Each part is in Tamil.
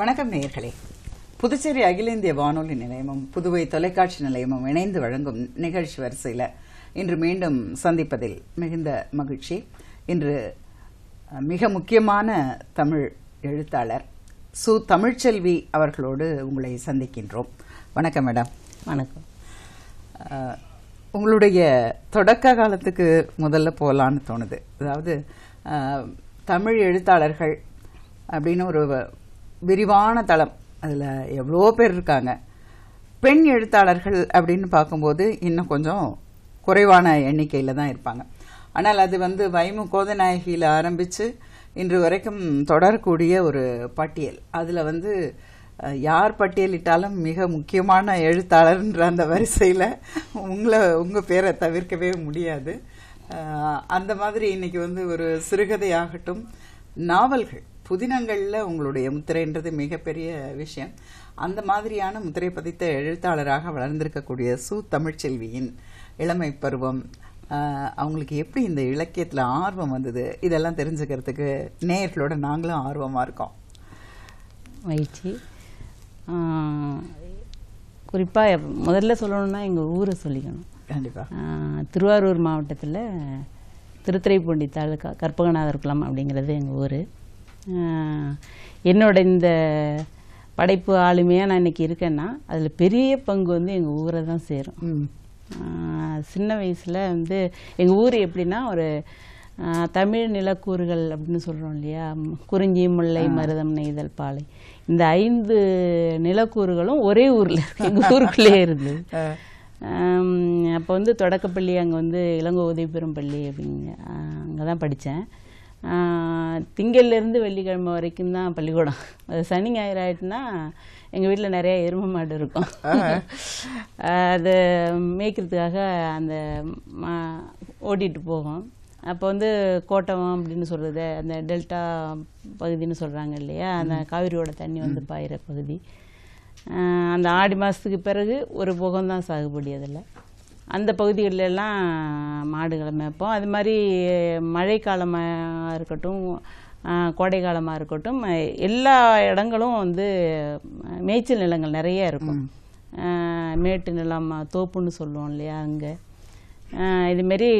வணக்கம் நேயர்களே. புதுச்சேரி அகில இந்திய வானொலி நிலையமும் புதுவை தொலைக்காட்சி நிலையமும் இணைந்து வழங்கும் நிகழ்ச்சி வரிசையில் இன்று மீண்டும் சந்திப்பதில் மிகுந்த மகிழ்ச்சி. இன்று மிக முக்கியமான தமிழ் எழுத்தாளர் சு. தமிழ்ச்செல்வி அவர்களோடு உங்களை சந்திக்கின்றோம். வணக்கம் மேடம். வணக்கம். உங்களுடைய தொடக்க காலத்துக்கு முதல்ல போகலான்னு தோணுது. அதாவது தமிழ் எழுத்தாளர்கள் அப்படின்னு ஒரு விரிவான தளம். அதில் எவ்வளோ பேர் இருக்காங்க. பெண் எழுத்தாளர்கள் அப்படின்னு பார்க்கும்போது இன்னும் கொஞ்சம் குறைவான எண்ணிக்கையில் தான் இருப்பாங்க. ஆனால் அது வந்து வைமு கோதநாயகியில் ஆரம்பித்து இன்று வரைக்கும் தொடரக்கூடிய ஒரு பட்டியல். அதில் வந்து யார் பட்டியலிட்டாலும் மிக முக்கியமான எழுத்தாளர்ன்ற அந்த வரிசையில் உங்களை உங்கள் பேரை தவிர்க்கவே முடியாது. அந்த மாதிரி இன்னைக்கு வந்து ஒரு சிறுகதை ஆகட்டும் நாவல்கள். புதினங்களில் உங்களுடைய முத்திரைன்றது மிகப்பெரிய விஷயம். அந்த மாதிரியான முத்திரை பதித்த எழுத்தாளராக வளர்ந்திருக்கக்கூடிய சு. தமிழ்ச்செல்வியின் இளமை பருவம் அவங்களுக்கு எப்படி இந்த இலக்கியத்தில் ஆர்வம் வந்தது? இதெல்லாம் தெரிஞ்சுக்கிறதுக்கு நேயர்களோட நாங்களும் ஆர்வமாக இருக்கோம். மகிழ்ச்சி. குறிப்பாக முதல்ல சொல்லணும்னா எங்கள் ஊரை சொல்லிக்கணும். கண்டிப்பாக திருவாரூர் மாவட்டத்தில் திருத்துறைப்பூண்டி தாலுக்கா கற்பகநாதர் குளம் அப்படிங்கிறது எங்கள் ஊர். என்னோட இந்த படைப்பு ஆளுமையாக நான் இன்னைக்கு இருக்கேன்னா அதில் பெரிய பங்கு வந்து எங்கள் ஊரை தான் சேரும். சின்ன வயசில் வந்து எங்கள் ஊர் எப்படின்னா ஒரு தமிழ் நிலக்கூறுகள் அப்படின்னு சொல்கிறோம் இல்லையா? குறிஞ்சி முல்லை மருதம் நெய்தல் பாலை. இந்த ஐந்து நிலக்கூறுகளும் ஒரே ஊரில் எங்கள் ஊருக்குள்ளேயே இருந்தது அப்போ வந்து தொடக்கப்பள்ளி அங்கே வந்து இளங்கோ உதவிபெறும் பள்ளி அப்படிங்க அங்கே தான் படித்தேன் திங்கள்லேருந்து வெள்ளிக்கிழமை வரைக்கும் தான் பள்ளிக்கூடம். அது சனி ஞாயிறு ஆயிட்டுனா எங்கள் வீட்டில் நிறைய எருமை மாடு இருக்கும். அது மேய்க்கிறதுக்காக அந்த மா- ஓட்டிட்டு போகும் அப்போ வந்து கோட்டவம் அப்படின்னு சொல்கிறது அந்த டெல்டா பகுதின்னு சொல்கிறாங்க இல்லையா? அந்த காவிரியோட தண்ணி வந்து பாயிற பகுதி. அந்த ஆடி மாதத்துக்கு பிறகு ஒரு புகம்தான் சாகுபடி அதில். அந்த பகுதிகளில் எல்லாம் மாடுகளை மேய்ப்போம். அது மாதிரி மழைக்காலமாக இருக்கட்டும் கோடை காலமாக இருக்கட்டும் எல்லா இடங்களும் வந்து மேய்ச்சல் நிலங்கள் நிறைய இருக்கும். மேட்டு நிலம் தோப்புன்னு சொல்லுவோம் இல்லையா அங்கே. இதுமாரி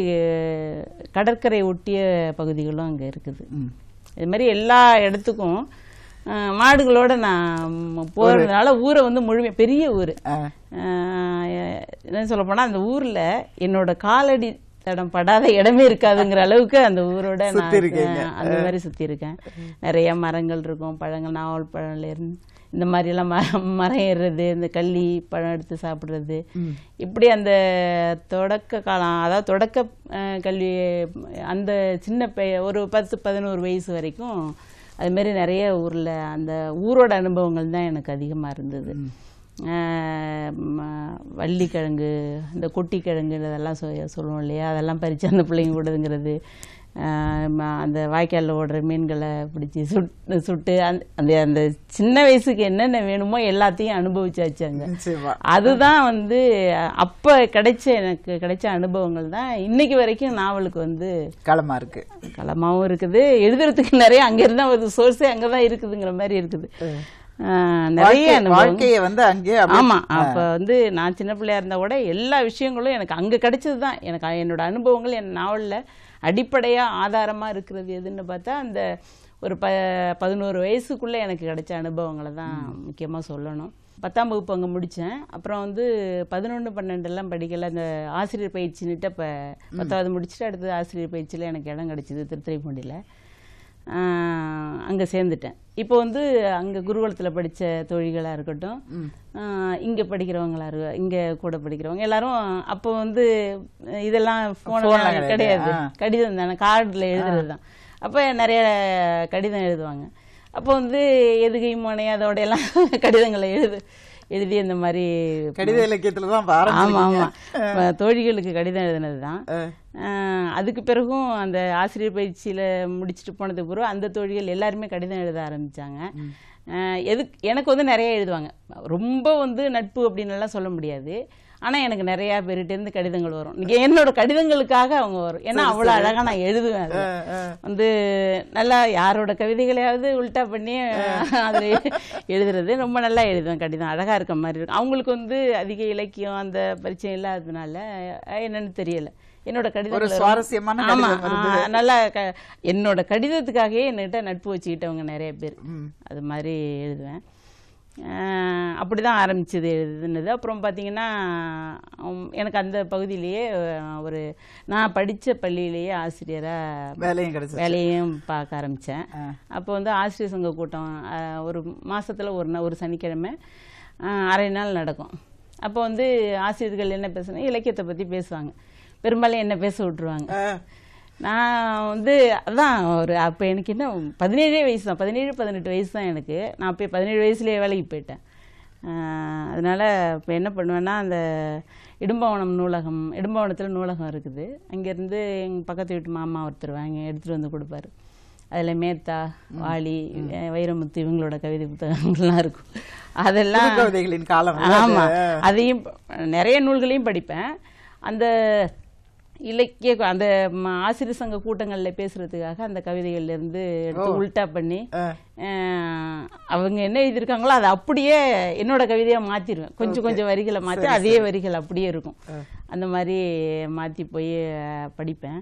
கடற்கரை ஒட்டிய பகுதிகளும் அங்கே இருக்குது. இது மாதிரி எல்லா இடத்துக்கும் மாடுகளோட நான் போகிறதுனால ஊரை வந்து முழுமை பெரிய ஊர். என்ன சொல்ல போனா அந்த ஊர்ல என்னோட காலடி தடம் படாத இடமே இருக்காதுங்கிற அளவுக்கு அந்த ஊரோட நான் அந்த மாதிரி சுத்தி இருக்கேன். நிறைய மரங்கள் இருக்கும் பழங்கள் நாவல் பழம்ல இருந்து இந்த மாதிரி எல்லாம் மரம் ஏறுறது இந்த கள்ளி பழம் எடுத்து சாப்பிடுறது. இப்படி அந்த தொடக்க காலம் அதாவது தொடக்க கல்வி அந்த சின்ன பைய ஒரு பத்து பதினோரு வயசு வரைக்கும் அது மாதிரி நிறைய ஊர்ல அந்த ஊரோட அனுபவங்கள் தான் எனக்கு அதிகமா இருந்தது. வள்ளிக்கிழங்கு இந்த கொட்டிக்கிழங்கு இதெல்லாம் சொல்லுவோம் இல்லையா? அதெல்லாம் பறித்து அந்த பிள்ளைங்க ம- அந்த வாய்க்காலில் ஓடுற மீன்களை பிடிச்சி சுட்டு சுட்டு அந்த அந்த சின்ன வயசுக்கு என்னென்ன வேணுமோ எல்லாத்தையும் அனுபவிச்சாச்சு அங்கே. அதுதான் வந்து அப்போ கிடைச்ச எனக்கு கிடைச்ச அனுபவங்கள் தான் இன்னைக்கு வரைக்கும் நாவலுக்கு வந்து களமா இருக்கு. களமாவும் இருக்குது. எழுதுறதுக்கு நிறைய அங்க இருந்தா ஒரு சோர்ஸே அங்கதான் இருக்குதுங்கிற மாதிரி இருக்குது. நிறைய வாழ்க்கையை வந்து அப்படியே- ஆமா. அப்ப வந்து நான் சின்ன பிள்ளையா இருந்தா கூட எல்லா விஷயங்களும் எனக்கு அங்க கிடைச்சது தான் எனக்கு என்னோட அனுபவங்கள் என் நாவல்ல அடிப்படையா ஆதாரமா இருக்கிறது எதுன்னு பார்த்தா அந்த ஒரு ப பதினோரு வயசுக்குள்ள எனக்கு கிடைச்ச அனுபவங்களை தான் முக்கியமா சொல்லணும். பத்தாம் வகுப்பு அங்கே முடித்தேன் அப்புறம் வந்து பதினொன்று பன்னெண்டெல்லாம் படிக்கல. அந்த ஆசிரியர் பயிற்சின்னுட்டு இப்போ பத்தாவது முடிச்சுட்டு அடுத்தது ஆசிரியர் பயிற்சியில் எனக்கு இடம் கிடைச்சிது திருத்துறைப்பூண்டியில். அங்கே சேர்ந்துட்டேன். இப்போ வந்து அங்கே குருகுலத்தில் படித்த தோழிகளாக இருக்கட்டும் இங்கே படிக்கிறவங்களா இருக்கு இங்கே கூட படிக்கிறவங்க எல்லாரும் அப்போ வந்து இதெல்லாம் Phone ஃபோன் எல்லாம் கிடையாது. கடிதம் தானே கார்டில் எழுதுறது தான் அப்போ நிறைய கடிதம் எழுதுவாங்க. அப்போ வந்து எதுகை மோனை அதோட எல்லாம் கடிதங்களை எழுது எழுதி இந்த மாதிரி கடித இலக்கியத்துல தான் ஆமா ஆமா. தோழிகளுக்கு கடிதம் எழுதினது தான் அதுக்கு பிறகும் அந்த ஆசிரியர் பயிற்சியில முடிச்சுட்டு போனதுக்கு பிறகு அந்த தோழிகள் எல்லாருமே கடிதம் எழுத ஆரம்பிச்சாங்க. எதுக்கு எனக்கு வந்து நிறைய எழுதுவாங்க. ரொம்ப வந்து நட்பு அப்படின்னு எல்லாம் சொல்ல முடியாது. ஆனா எனக்கு நிறைய பேர்கிட்டேருந்து கடிதங்கள் வரும். என்னோட கடிதங்களுக்காக அவங்க வரும். ஏன்னா அவ்வளவு அழகா நான் எழுதுவேன். வந்து நல்லா யாரோட கவிதைகளையாவது உல்டா பண்ணி அதுல எழுதுறது. ரொம்ப நல்லா எழுதுவேன் கடிதம். அழகா இருக்க மாதிரி இருக்கும். அவங்களுக்கு வந்து அதிக இலக்கியம் அந்த பரிச்சயம் இல்லாததுனால என்னன்னு தெரியல. என்னோட கடிதம் சுவாரஸ்யமான நல்லா என்னோட கடிதத்துக்காகவே என்கிட்ட நட்பு வச்சுக்கிட்டவங்க நிறைய பேர். அது மாதிரி எழுதுவேன். அஹ் அப்படிதான் ஆரம்பிச்சது எழுதுனது அப்புறம் பார்த்தீங்கன்னா எனக்கு அந்த பகுதியிலேயே ஒரு நான் படிச்ச பள்ளியிலேயே ஆசிரியராக வேலையும் கிடைச்சது வேலையும் பார்க்க ஆரம்பித்தேன் அப்போ வந்து ஆசிரியர் சங்க கூட்டம் ஒரு மாசத்துல ஒரு நா- ஒரு சனிக்கிழமை அரை நாள் நடக்கும். அப்போ வந்து ஆசிரியர்கள் என்ன பேசுனா இலக்கியத்தை பற்றி பேசுவாங்க. பெரும்பாலும் என்ன பேச விட்டுருவாங்க. நான் வந்து அதான் ஒரு அப்போ எனக்கு என்ன பதினேழே வயசு தான் பதினேழு பதினெட்டு வயசு தான் எனக்கு. நான் அப்போ பதினேழு வயசுலேயே வேலைக்கு போயிட்டேன். அதனால இப்போ என்ன பண்ணுவேன்னா அந்த இடும்பவனம் நூலகம் இடும்பவனத்தில் நூலகம் இருக்குது. அங்கேருந்து எங்கள் பக்கத்து வீட்டு மாமா ஒருத்தர் வாங்கி எடுத்துகிட்டு வந்து கொடுப்பாரு. அதில் மேத்தா வாலி வைரமுத்து இவங்களோட கவிதை புத்தகங்கள்லாம் இருக்கும். அதெல்லாம் புதுக்கவிதைகளின் காலம். அது. ஆமா. அதையும் நிறைய நூல்களையும் படிப்பேன். அந்த இலக்கிய அந்த ஆசிரியர் சங்க கூட்டங்கள்ல பேசுறதுக்காக அந்த கவிதைகள்ல இருந்து எடுத்து உல்டா பண்ணி அவங்க என்ன எழுதியிருக்காங்களோ அதை அப்படியே என்னோட கவிதையா மாத்திருவேன். கொஞ்சம் கொஞ்சம் வரிகளை மாத்தி அதே வரிகள் அப்படியே இருக்கும். அந்த மாதிரி மாத்தி போய் படிப்பேன்.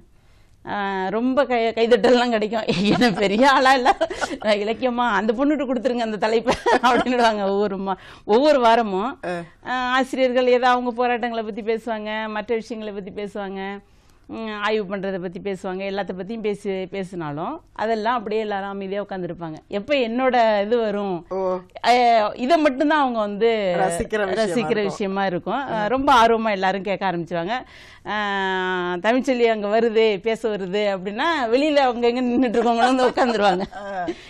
ரொம்ப கை கைதட்டல்லாம் கிடைக்கும். என்ன பெரிய ஆளா இல்ல. இலக்கியமா அந்த பொண்ணுகிட்ட கொடுத்துருங்க அந்த தலைப்பை அப்படின்னுடுவாங்க ஒவ்வொரு மா- ஒவ்வொரு வாரமும். ஆஹ் ஆசிரியர்கள் ஏதோ அவங்க போராட்டங்களை பத்தி பேசுவாங்க மற்ற விஷயங்களை பத்தி பேசுவாங்க. ஆய்வு பண்றதை பத்தி பேசுவாங்க எல்லாத்த பத்தியும் பேசி பேசினாலும் அதெல்லாம் அப்படியே எல்லாரும் அமைதியா உட்காந்துருப்பாங்க எப்ப என்னோட இது வரும் இதை மட்டும்தான் அவங்க வந்து ரசிக்கிற விஷயமா இருக்கும். விஷயமா இருக்கும். அஹ் ரொம்ப ஆர்வமா எல்லாரும் கேட்க ஆரம்பிச்சுவாங்க அஹ் தமிழ்ச்செல்வி அங்க வருது பேச வருது அப்படின்னா வெளியில அவங்க எங்க நின்னுட்டு இருக்கவங்களும் வந்து உட்காந்துருவாங்க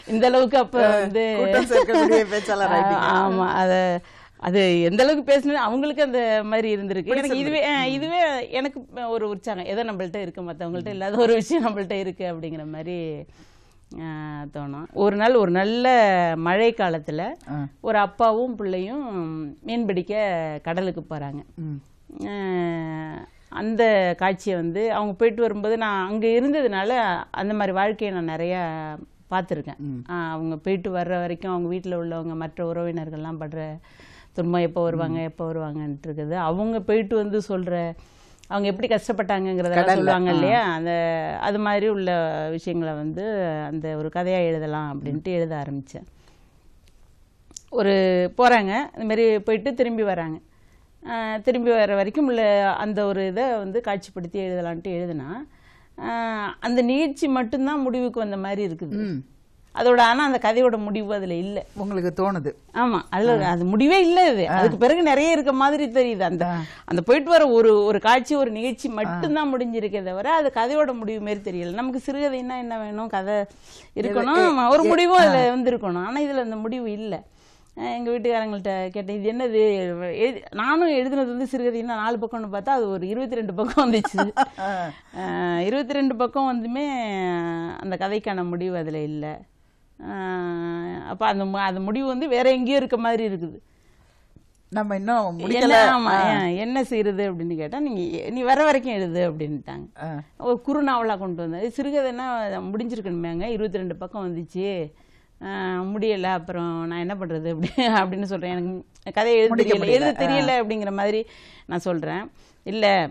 இந்த அளவுக்கு அப்ப வந்து கூட்டம் சேர்க்கக்கூடிய பேச்சாளர் ஆயிட்டீங்க. அஹ் ஆமா அத அது எந்த அளவுக்கு பேசணும் அவங்களுக்கு அந்த மாதிரி இருந்திருக்கு. எனக்கு இதுவே இதுவே எனக்கு ஒரு உற்சாகம். ஏதோ நம்மள்ட்ட இருக்கு மத்தவங்கள்ட்ட இல்லாத ஒரு விஷயம் நம்மள்ட்ட இருக்கு அப்படிங்கிற மாதிரி தோணும். ஒரு நாள் ஒரு நல்ல மழை காலத்துல ஒரு அப்பாவும் பிள்ளையும் மீன் பிடிக்க கடலுக்கு. அஹ் அந்த காட்சியை வந்து அவங்க போயிட்டு வரும்போது நான் அங்க இருந்ததுனால அந்த மாதிரி வாழ்க்கையை நான் நிறைய பார்த்துருக்கேன். அவங்க போயிட்டு வர்ற வரைக்கும் அவங்க வீட்டில் உள்ளவங்க மற்ற உறவினர்கள்லாம் படுற துன்பம் எப்போ வருவாங்க எப்போ வருவாங்கன்ட்டு இருக்குது அவங்க போயிட்டு வந்து சொல்ற அவங்க எப்படி கஷ்டப்பட்டாங்கங்கிறதெல்லாம் சொல்லுவாங்க இல்லையா? அந்த அது மாதிரி உள்ள விஷயங்களை வந்து அந்த ஒரு கதையா எழுதலாம் அப்படின்ட்டு எழுத ஆரம்பிச்சேன். ஒரு போறாங்க இந்த மாதிரி போயிட்டு திரும்பி வராங்க. ஆஹ் திரும்பி வர வரைக்கும் உள்ள அந்த ஒரு இதை வந்து காட்சிப்படுத்தி எழுதலான்ட்டு எழுதுனா ஆஹ் அந்த நிகழ்ச்சி மட்டும்தான் முடிவுக்கு வந்த மாதிரி இருக்குது. அதோட ஆனா அந்த கதையோட முடிவு அதுல இல்ல. உங்களுக்கு தோணுது. ஆமா அதுல அது முடிவே இல்ல இது அதுக்கு பிறகு நிறைய இருக்க மாதிரி தெரியுது. அந்த அந்த போயிட்டு வர ஒரு ஒரு காட்சி ஒரு நிகழ்ச்சி மட்டும்தான் முடிஞ்சிருக்கே தவிர அது கதையோட முடிவு மாதிரி தெரியல. நமக்கு சிறுகதைன்னா என்ன வேணும்? கதை இருக்கணும். ஒரு முடிவும் அதுல வந்து இருக்கணும் ஆனா இதுல அந்த முடிவு இல்ல. அஹ் எங்க வீட்டுக்காரங்கள்ட்ட கேட்டேன் இது என்னது? எழுதி நானும் எழுதுனது வந்து சிறுகதைன்னா நாலு பக்கம்னு பார்த்தா அது ஒரு இருபத்தி ரெண்டு பக்கம் வந்துச்சு. இருபத்தி ரெண்டு பக்கம் வந்துமே அந்த கதைக்கான முடிவு அதுல இல்லை. அப்ப அந்த அந்த முடிவு வந்து வேற எங்கேயோ இருக்க மாதிரி இருக்குது. நம்ம இன்னும் என்ன முடிக்கல. ஆமா ஏன், என்ன செய்யறது அப்படின்னு கேட்டா நீங்க எ- நீ வர வரைக்கும் எழுது அப்படின்ட்டாங்க. ஒரு குறுநாவலா கொண்டு வந்தேன் சிறுகதைன்னா முடிஞ்சிருக்கணுமேங்க. இருபத்தி ரெண்டு பக்கம் வந்துச்சு. முடியல அப்புறம் நான் என்ன பண்றது அப்படி அப்படின்னு சொல்றேன். எனக்கு கதை எழுத தெரியல. முடியல. எழுத தெரியல அப்படிங்கிற மாதிரி நான் சொல்றேன். இல்ல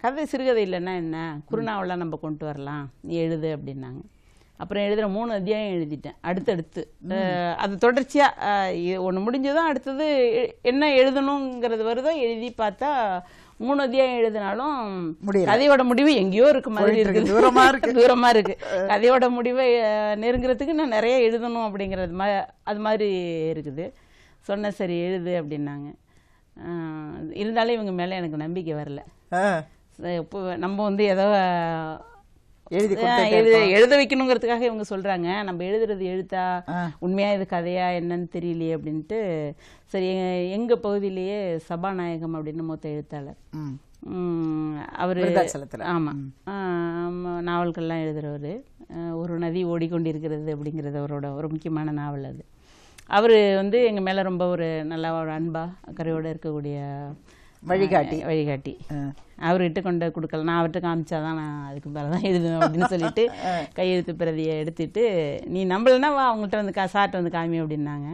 கதை சிறுகதை இல்லைன்னா என்ன குறுநாவலா நம்ம கொண்டு வரலாம். நீ எழுது அப்படின்னாங்க. அப்புறம் எழுதுற மூணு அத்தியாயம் எழுதிட்டேன் அடுத்தடுத்து. அது தொடர்ச்சியா அஹ் இது ஒண்ணு முடிஞ்சதும் அடுத்தது என்ன எழுதணுங்கிறது வருதோ எழுதி பார்த்தா மூணு அத்தியாயம் எழுதினாலும். கதையோட முடிவு எங்கேயோ இருக்கு மாதிரி இருக்கு, தூரமா இருக்கு. தூரமா இருக்கு. கதையோட முடிவை நெருங்குறதுக்கு நான் நிறைய எழுதணும் அப்படிங்கிறது மா அது மாதிரி இருக்குது. சொன்னேன் சரி எழுது அப்படின்னாங்க. இருந்தாலும் இவங்க மேல எனக்கு நம்பிக்கை வரல. இப்போ நம்ம வந்து ஏதோ எழுதி எழுத. எழுத வைக்கணுங்கிறதுக்காக இவங்க சொல்றாங்க. நம்ம எழுதுறது எழுத்தா. உண்மையா இது கதையா என்னன்னு தெரியலையே அப்படின்ட்டு. சரி எங்க- பகுதியிலேயே சபாநாயகம் அப்படின்னு மூத்த எழுத்தாளர். அவரு விருதாச்சலத்துல. ஆமா. ஆமா, நாவல்கள்லாம் எழுதுறவரு. அஹ், ஒரு நதி ஓடிக்கொண்டிருக்கிறது அப்படிங்கிறது அவரோட ஒரு முக்கியமான நாவல் அது. அவர் வந்து எங்க மேல ரொம்ப ஒரு நல்ல ஒரு அன்பா அக்கறையோட இருக்கக்கூடிய வழிகாட்டி. வழிகாட்டி. அவர்கிட்ட கொண்டு கொடுக்கல. நான் அவர்கிட்ட காமிச்சாதான் நான் அதுக்கு மேலே தான் எழுதுவேன் அப்படின்னு சொல்லிட்டு கையெழுத்து பிரதியை எடுத்துட்டு நீ நம்பலன்னா வா அவங்கள்ட்ட வந்து கா சார்ட்ட வந்து காமி அப்படின்னாங்க.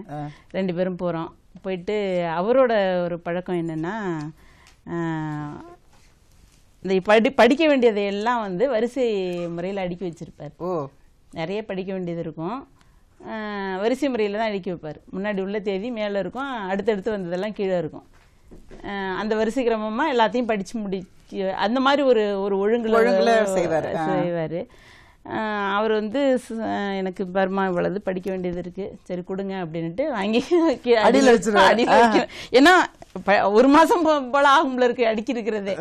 ரெண்டு பேரும் போகிறோம் போயிட்டு அவரோட ஒரு பழக்கம் என்னன்னா இந்த படி படிக்க வேண்டியதை எல்லாம் வந்து வரிசை முறையில் அடுக்கி வச்சிருப்பார். ஓ. நிறைய படிக்க வேண்டியது இருக்கும். வரிசை முறையில் தான் அடுக்கி வைப்பார். முன்னாடி உள்ள தேதி மேலே இருக்கும். அடுத்தடுத்து வந்ததெல்லாம் கீழே இருக்கும். அந்த வரிசை கிரமமா எல்லாத்தையும் படிச்சு முடிக்க அந்த மாதிரி ஒரு ஒரு ஒழுங்குல ஒழுங்குல செய்வாரு. செய்வார். அவர் வந்து எனக்கு பர்மா இவ்வளவு படிக்க வேண்டியது இருக்கு. சரி கொடுங்க அப்படின்ட்டு வாங்கி அடியில. அடியில. ஏன்னா ஒரு மாசம் போல ஆகும்ல இருக்கு அடிக்கி இருக்கிறதே.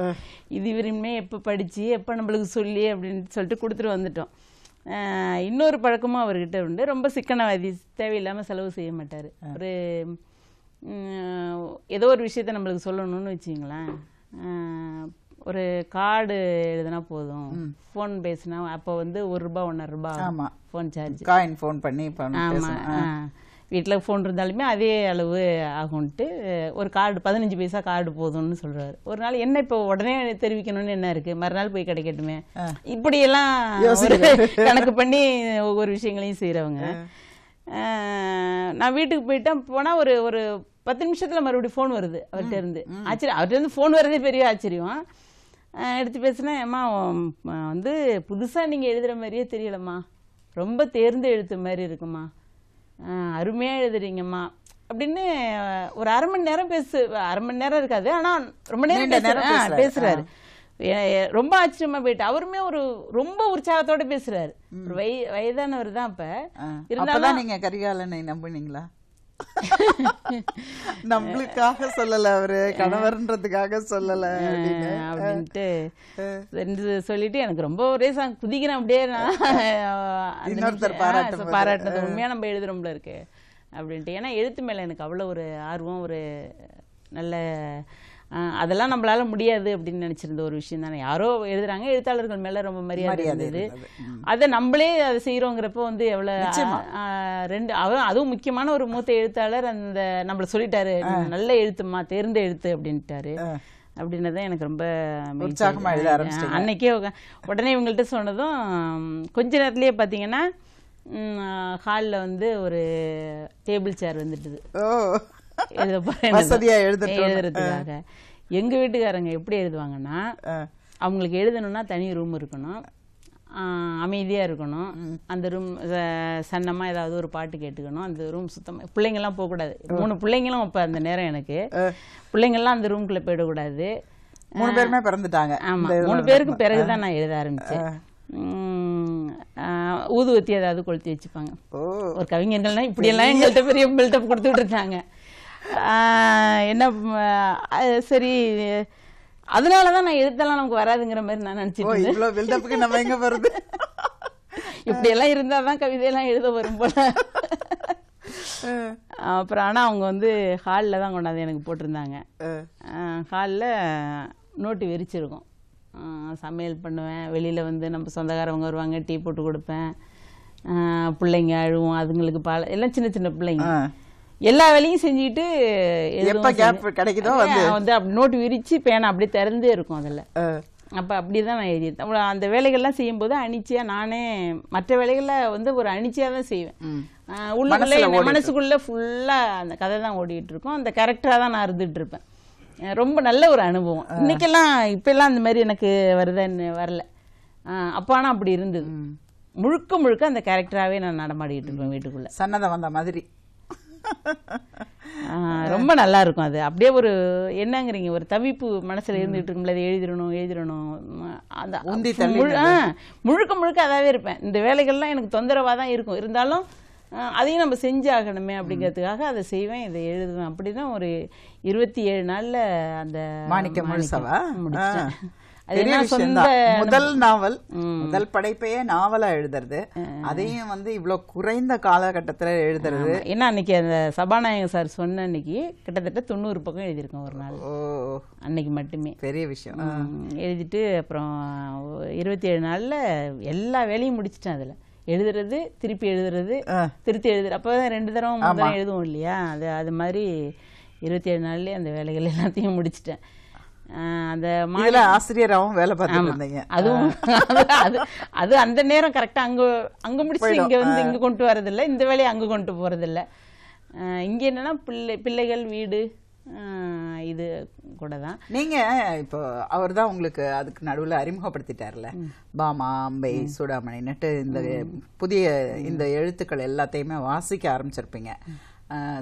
இது இவருமே எப்ப படிச்சு எப்ப நம்மளுக்கு சொல்லி அப்படின்னு சொல்லிட்டு கொடுத்துட்டு வந்துட்டோம். ஆஹ் இன்னொரு பழக்கமும் அவர்கிட்ட உண்டு. ரொம்ப சிக்கனவாதி தேவையில்லாம செலவு செய்ய மாட்டாரு. ஒரு ஏதோ ஒரு விஷயத்த நம்மளுக்கு சொல்லணும்னு வச்சுங்களேன். ஒரு கார்டு எழுதுனா போதும். ஃபோன் பேசினா அப்போ வந்து ஒரு ரூபாய் ஒன்றரை ரூபாய் ஆமா. ஃபோன் சார்ஜ் காயின் ஃபோன் பண்ணி பண்ணி ஆமா. பேசணும். வீட்டில் ஃபோன் இருந்தாலுமே அதே அளவு ஆகும்ட்டு ஒரு கார்டு பதினஞ்சு பைசா கார்டு போதும்னு சொல்றாரு. ஒரு நாள் என்ன இப்போ உடனே தெரிவிக்கணும்னு என்ன இருக்கு? மறுநாள் போய் கிடைக்கட்டுமே. இப்படியெல்லாம் கணக்கு பண்ணி ஒவ்வொரு விஷயங்களையும் செய்றவங்க. நான் வீட்டுக்கு போயிட்டேன் போனா ஒரு ஒரு பத்து நிமிஷத்துல மறுபடியும் ஃபோன் வருது அவர்கிட்ட இருந்து. ஆச்சரியம். அவர்கிட்ட இருந்து ஃபோன் வர்றதே பெரிய ஆச்சரியம். எடுத்து பேசினேன் உம், வந்து புதுசா நீங்க எழுதுற மாதிரியே தெரியலம்மா. ரொம்ப தேர்ந்து எழுத்து மாதிரி இருக்குமா. ஆஹ் அருமையா எழுதுறீங்கம்மா. அப்படின்னு ஒரு அரை மணி நேரம் பேசு அரை மணி நேரம் இருக்காது ஆனா ரொம்ப நேரம் பேசுறாரு. ரொம்ப ஆச்சரியமா போயிட்டு அவருமே ஒரு ரொம்ப உற்சாகத்தோட பேசுறாரு. வய வயதானவர் தான் அப்ப. ஆ. இருந்தாலும் நீங்க கரிகாலனை நம்புனீங்களா? நம்மளுக்காக சொல்லல அவரு கணவர்ன்றதுக்காக சொல்லல அப்படின்ட்டு சொல்லிட்டு எனக்கு ரொம்ப ஒரே சா- குதிக்கிறேன் அப்படியே நான். பாராட்டுனது உண்மையா நம்ம எழுதுறோம்ல இருக்கு. அப்படின்ட்டு. ஏன்னா எழுத்து மேல எனக்கு அவ்வளவு ஒரு ஆர்வம் ஒரு நல்ல அதெல்லாம் நம்மளால முடியாது அப்படின்னு நினைச்சிருந்த ஒரு விஷயம் தானே. யாரோ எழுதுறாங்க எழுத்தாளர்கள் மேல ரொம்ப மரியாதை இருந்தது. அதை நம்மளே அதை செய்யறோங்கிறப்ப வந்து எவ்வளவு ரெண்டு அவரும் அதுவும் முக்கியமான ஒரு மூத்த எழுத்தாளர் அந்த நம்மள சொல்லிட்டாரு நல்ல எழுத்துமா தேர்ந்த எழுத்து அப்படின்ட்டாரு. அப்படின்னதான் எனக்கு ரொம்ப மகிழ்ச்சி. உற்சாகமா எழுத ஆரம்பிச்சிட்டீங்க. அன்னைக்கே உடனே இவங்கள்ட்ட சொன்னதும் கொஞ்ச நேரத்திலேயே பார்த்தீங்கன்னா ஹாலில் வந்து ஒரு டேபிள் சேர் வந்துட்டுது. ஓ. எழுத. எழுதுறதுக்காக. எங்க வீட்டுக்காரங்க எப்படி எழுதுவாங்கன்னா. அவங்களுக்கு எழுதணும்னா தனி ரூம் இருக்கணும். ஆஹ் அமைதியா இருக்கணும். அந்த ரூம் சன்னமா ஏதாவது ஒரு பாட்டு கேட்டுக்கணும். அந்த ரூம் சுத்தமா பிள்ளைங்கெல்லாம் போகக்கூடாது. மூணு பிள்ளைங்களும் அப்ப அந்த நேரம் எனக்கு. பிள்ளைங்கெல்லாம் அந்த ரூம்குள்ள போயிடக்கூடாது. மூணு பேருமே பிறந்துட்டாங்க. ஆமா. இந்த இதுல மூணு பேருக்கு பிறகுதான் நான் எழுத ஆஹ் ஊதுவத்தி ஏதாவது கொளுத்தி வச்சுப்பாங்க. ஒரு கவிஞர்கள்னா இப்படியெல்லாம் எங்கள்கிட்ட பெரிய பில்டப் கொடுத்துட்டு இருந்தாங்க. என்ன சரி அதனாலதான் நான் எழுத்தெல்லாம் நமக்கு வராதுங்கிற மாதிரி நான் நினைச்சிட்டு பில்டப்புக்கு நம்ம எங்க போறது? இப்படியெல்லாம் இருந்தாதான் கவிதையெல்லாம் எழுத வரும் போல. அப்புறம் ஆனா அவங்க வந்து ஹாலில் தான் கொண்டாந்து எனக்கு போட்டிருந்தாங்க. ஹாலில் நோட்டு விரிச்சிருக்கும் ஆஹ் சமையல் பண்ணுவேன். வெளியில வந்து நம்ம சொந்தக்காரவங்க வருவாங்க டீ போட்டு கொடுப்பேன். பிள்ளைங்க அழுவும் அதுங்களுக்கு பால் எல்லாம் சின்ன சின்ன பிள்ளைங்க. எல்லா வேலையும் செஞ்சுட்டு எழுதவும் எப்ப கேப் கிடைக்குதோ அஹ் வந்து அப்படி நோட்டு விரிச்சு பேனா அப்படியே திறந்தே இருக்கும் அதில். அப்ப அப்படிதான் நான் எழுதியிருந்தேன் அந்த வேலைகள்லாம் செய்யும்போது அனிச்சையா நானே மற்ற வேலைகளை வந்து ஒரு அனிச்சையா தான் செய்வேன். ஓடிட்டு மனசுக்குள்ள ஃபுல்லா அந்த கதை தான் ஓடிட்டு இருக்கும். அந்த கேரக்டரா தான் நான் இருந்துட்டு இருப்பேன். ரொம்ப நல்ல ஒரு அனுபவம். இன்னைக்கெல்லாம் இப்பெல்லாம் அந்த மாதிரி எனக்கு வருதுன்னு வரல. அப்ப ஆனா அப்படி இருந்தது. முழுக்க முழுக்க அந்த கேரக்டராவே நான் நடமாடிட்டு இருப்பேன் வீட்டுக்குள்ள. சன்னதம் வந்த மாதிரி. ரொம்ப நல்லா இருக்கும் அது. அப்படியே ஒரு என்னங்கிறீங்க ஒரு தவிப்பு மனசுல இருந்துட்டு இருக்கும்ல அதை எழுதிடணும் எழுதிடணும். அந்த முழுக்க முழுக்க அதாவே இருப்பேன். இந்த வேலைகள்லாம் எனக்கு தொந்தரவா தான் இருக்கும். இருந்தாலும் அதையும் நம்ம செஞ்சாகணுமே அப்படிங்கிறதுக்காக அதை செய்வேன் இதை எழுதுவேன். அப்படிதான் ஒரு இருபத்தி ஏழு நாள்ல அந்த மாணிக்க முழுசவா. அது பெரிய விஷயம் முதல் நாவல் முதல் படைப்பையே நாவலா எழுதுறது. அதையும் வந்து இவ்வளவு குறைந்த காலகட்டத்துல எழுதுறது. ஏன்னா அன்னைக்கு அந்த சபாநாயகர் சார் சொன்ன அன்னைக்கு கிட்டத்தட்ட தொண்ணூறு பக்கம் எழுதியிருக்கேன் ஒரு நாள். ஓ. அன்னைக்கு மட்டுமே. பெரிய விஷயம். எழுதிட்டு அப்புறம் இருபத்தி ஏழு நாளில் எல்லா வேலையும் முடிச்சிட்டேன் அதில். எழுதுறது திருப்பி எழுதுறது. திருத்தி எழுதுறது அப்பதான் ரெண்டு தடவை மூணு தடவை எழுதுவோம் இல்லையா? அது அது மாதிரி இருபத்தி ஏழு நாள்லயே அந்த வேலைகள் எல்லாத்தையும் முடிச்சிட்டேன். அந்த மா- இதுல ஆசிரியராகவும் வேலை. இருந்தீங்க. அதுவும் அது- அது அந்த நேரம் கரெக்டா அங்க அங்க முடிச்சு இங்க வந்து இங்க கொண்டு வரதில்ல. இந்த வேலையை அங்க கொண்டு போறதில்ல. ஆஹ் இங்க என்னன்னா பிள்ளை பிள்ளைகள் வீடு இது கூட தான். நீங்க இப்போ அவர் தான் உங்களுக்கு அதுக்கு நடுவுல அறிமுகப்படுத்திட்டார்ல. பாமா அம்பை சூடாமணின்னுட்டு இந்த புதிய இந்த எழுத்துக்கள் எல்லாத்தையுமே வாசிக்க ஆரம்பிச்சிருப்பீங்க.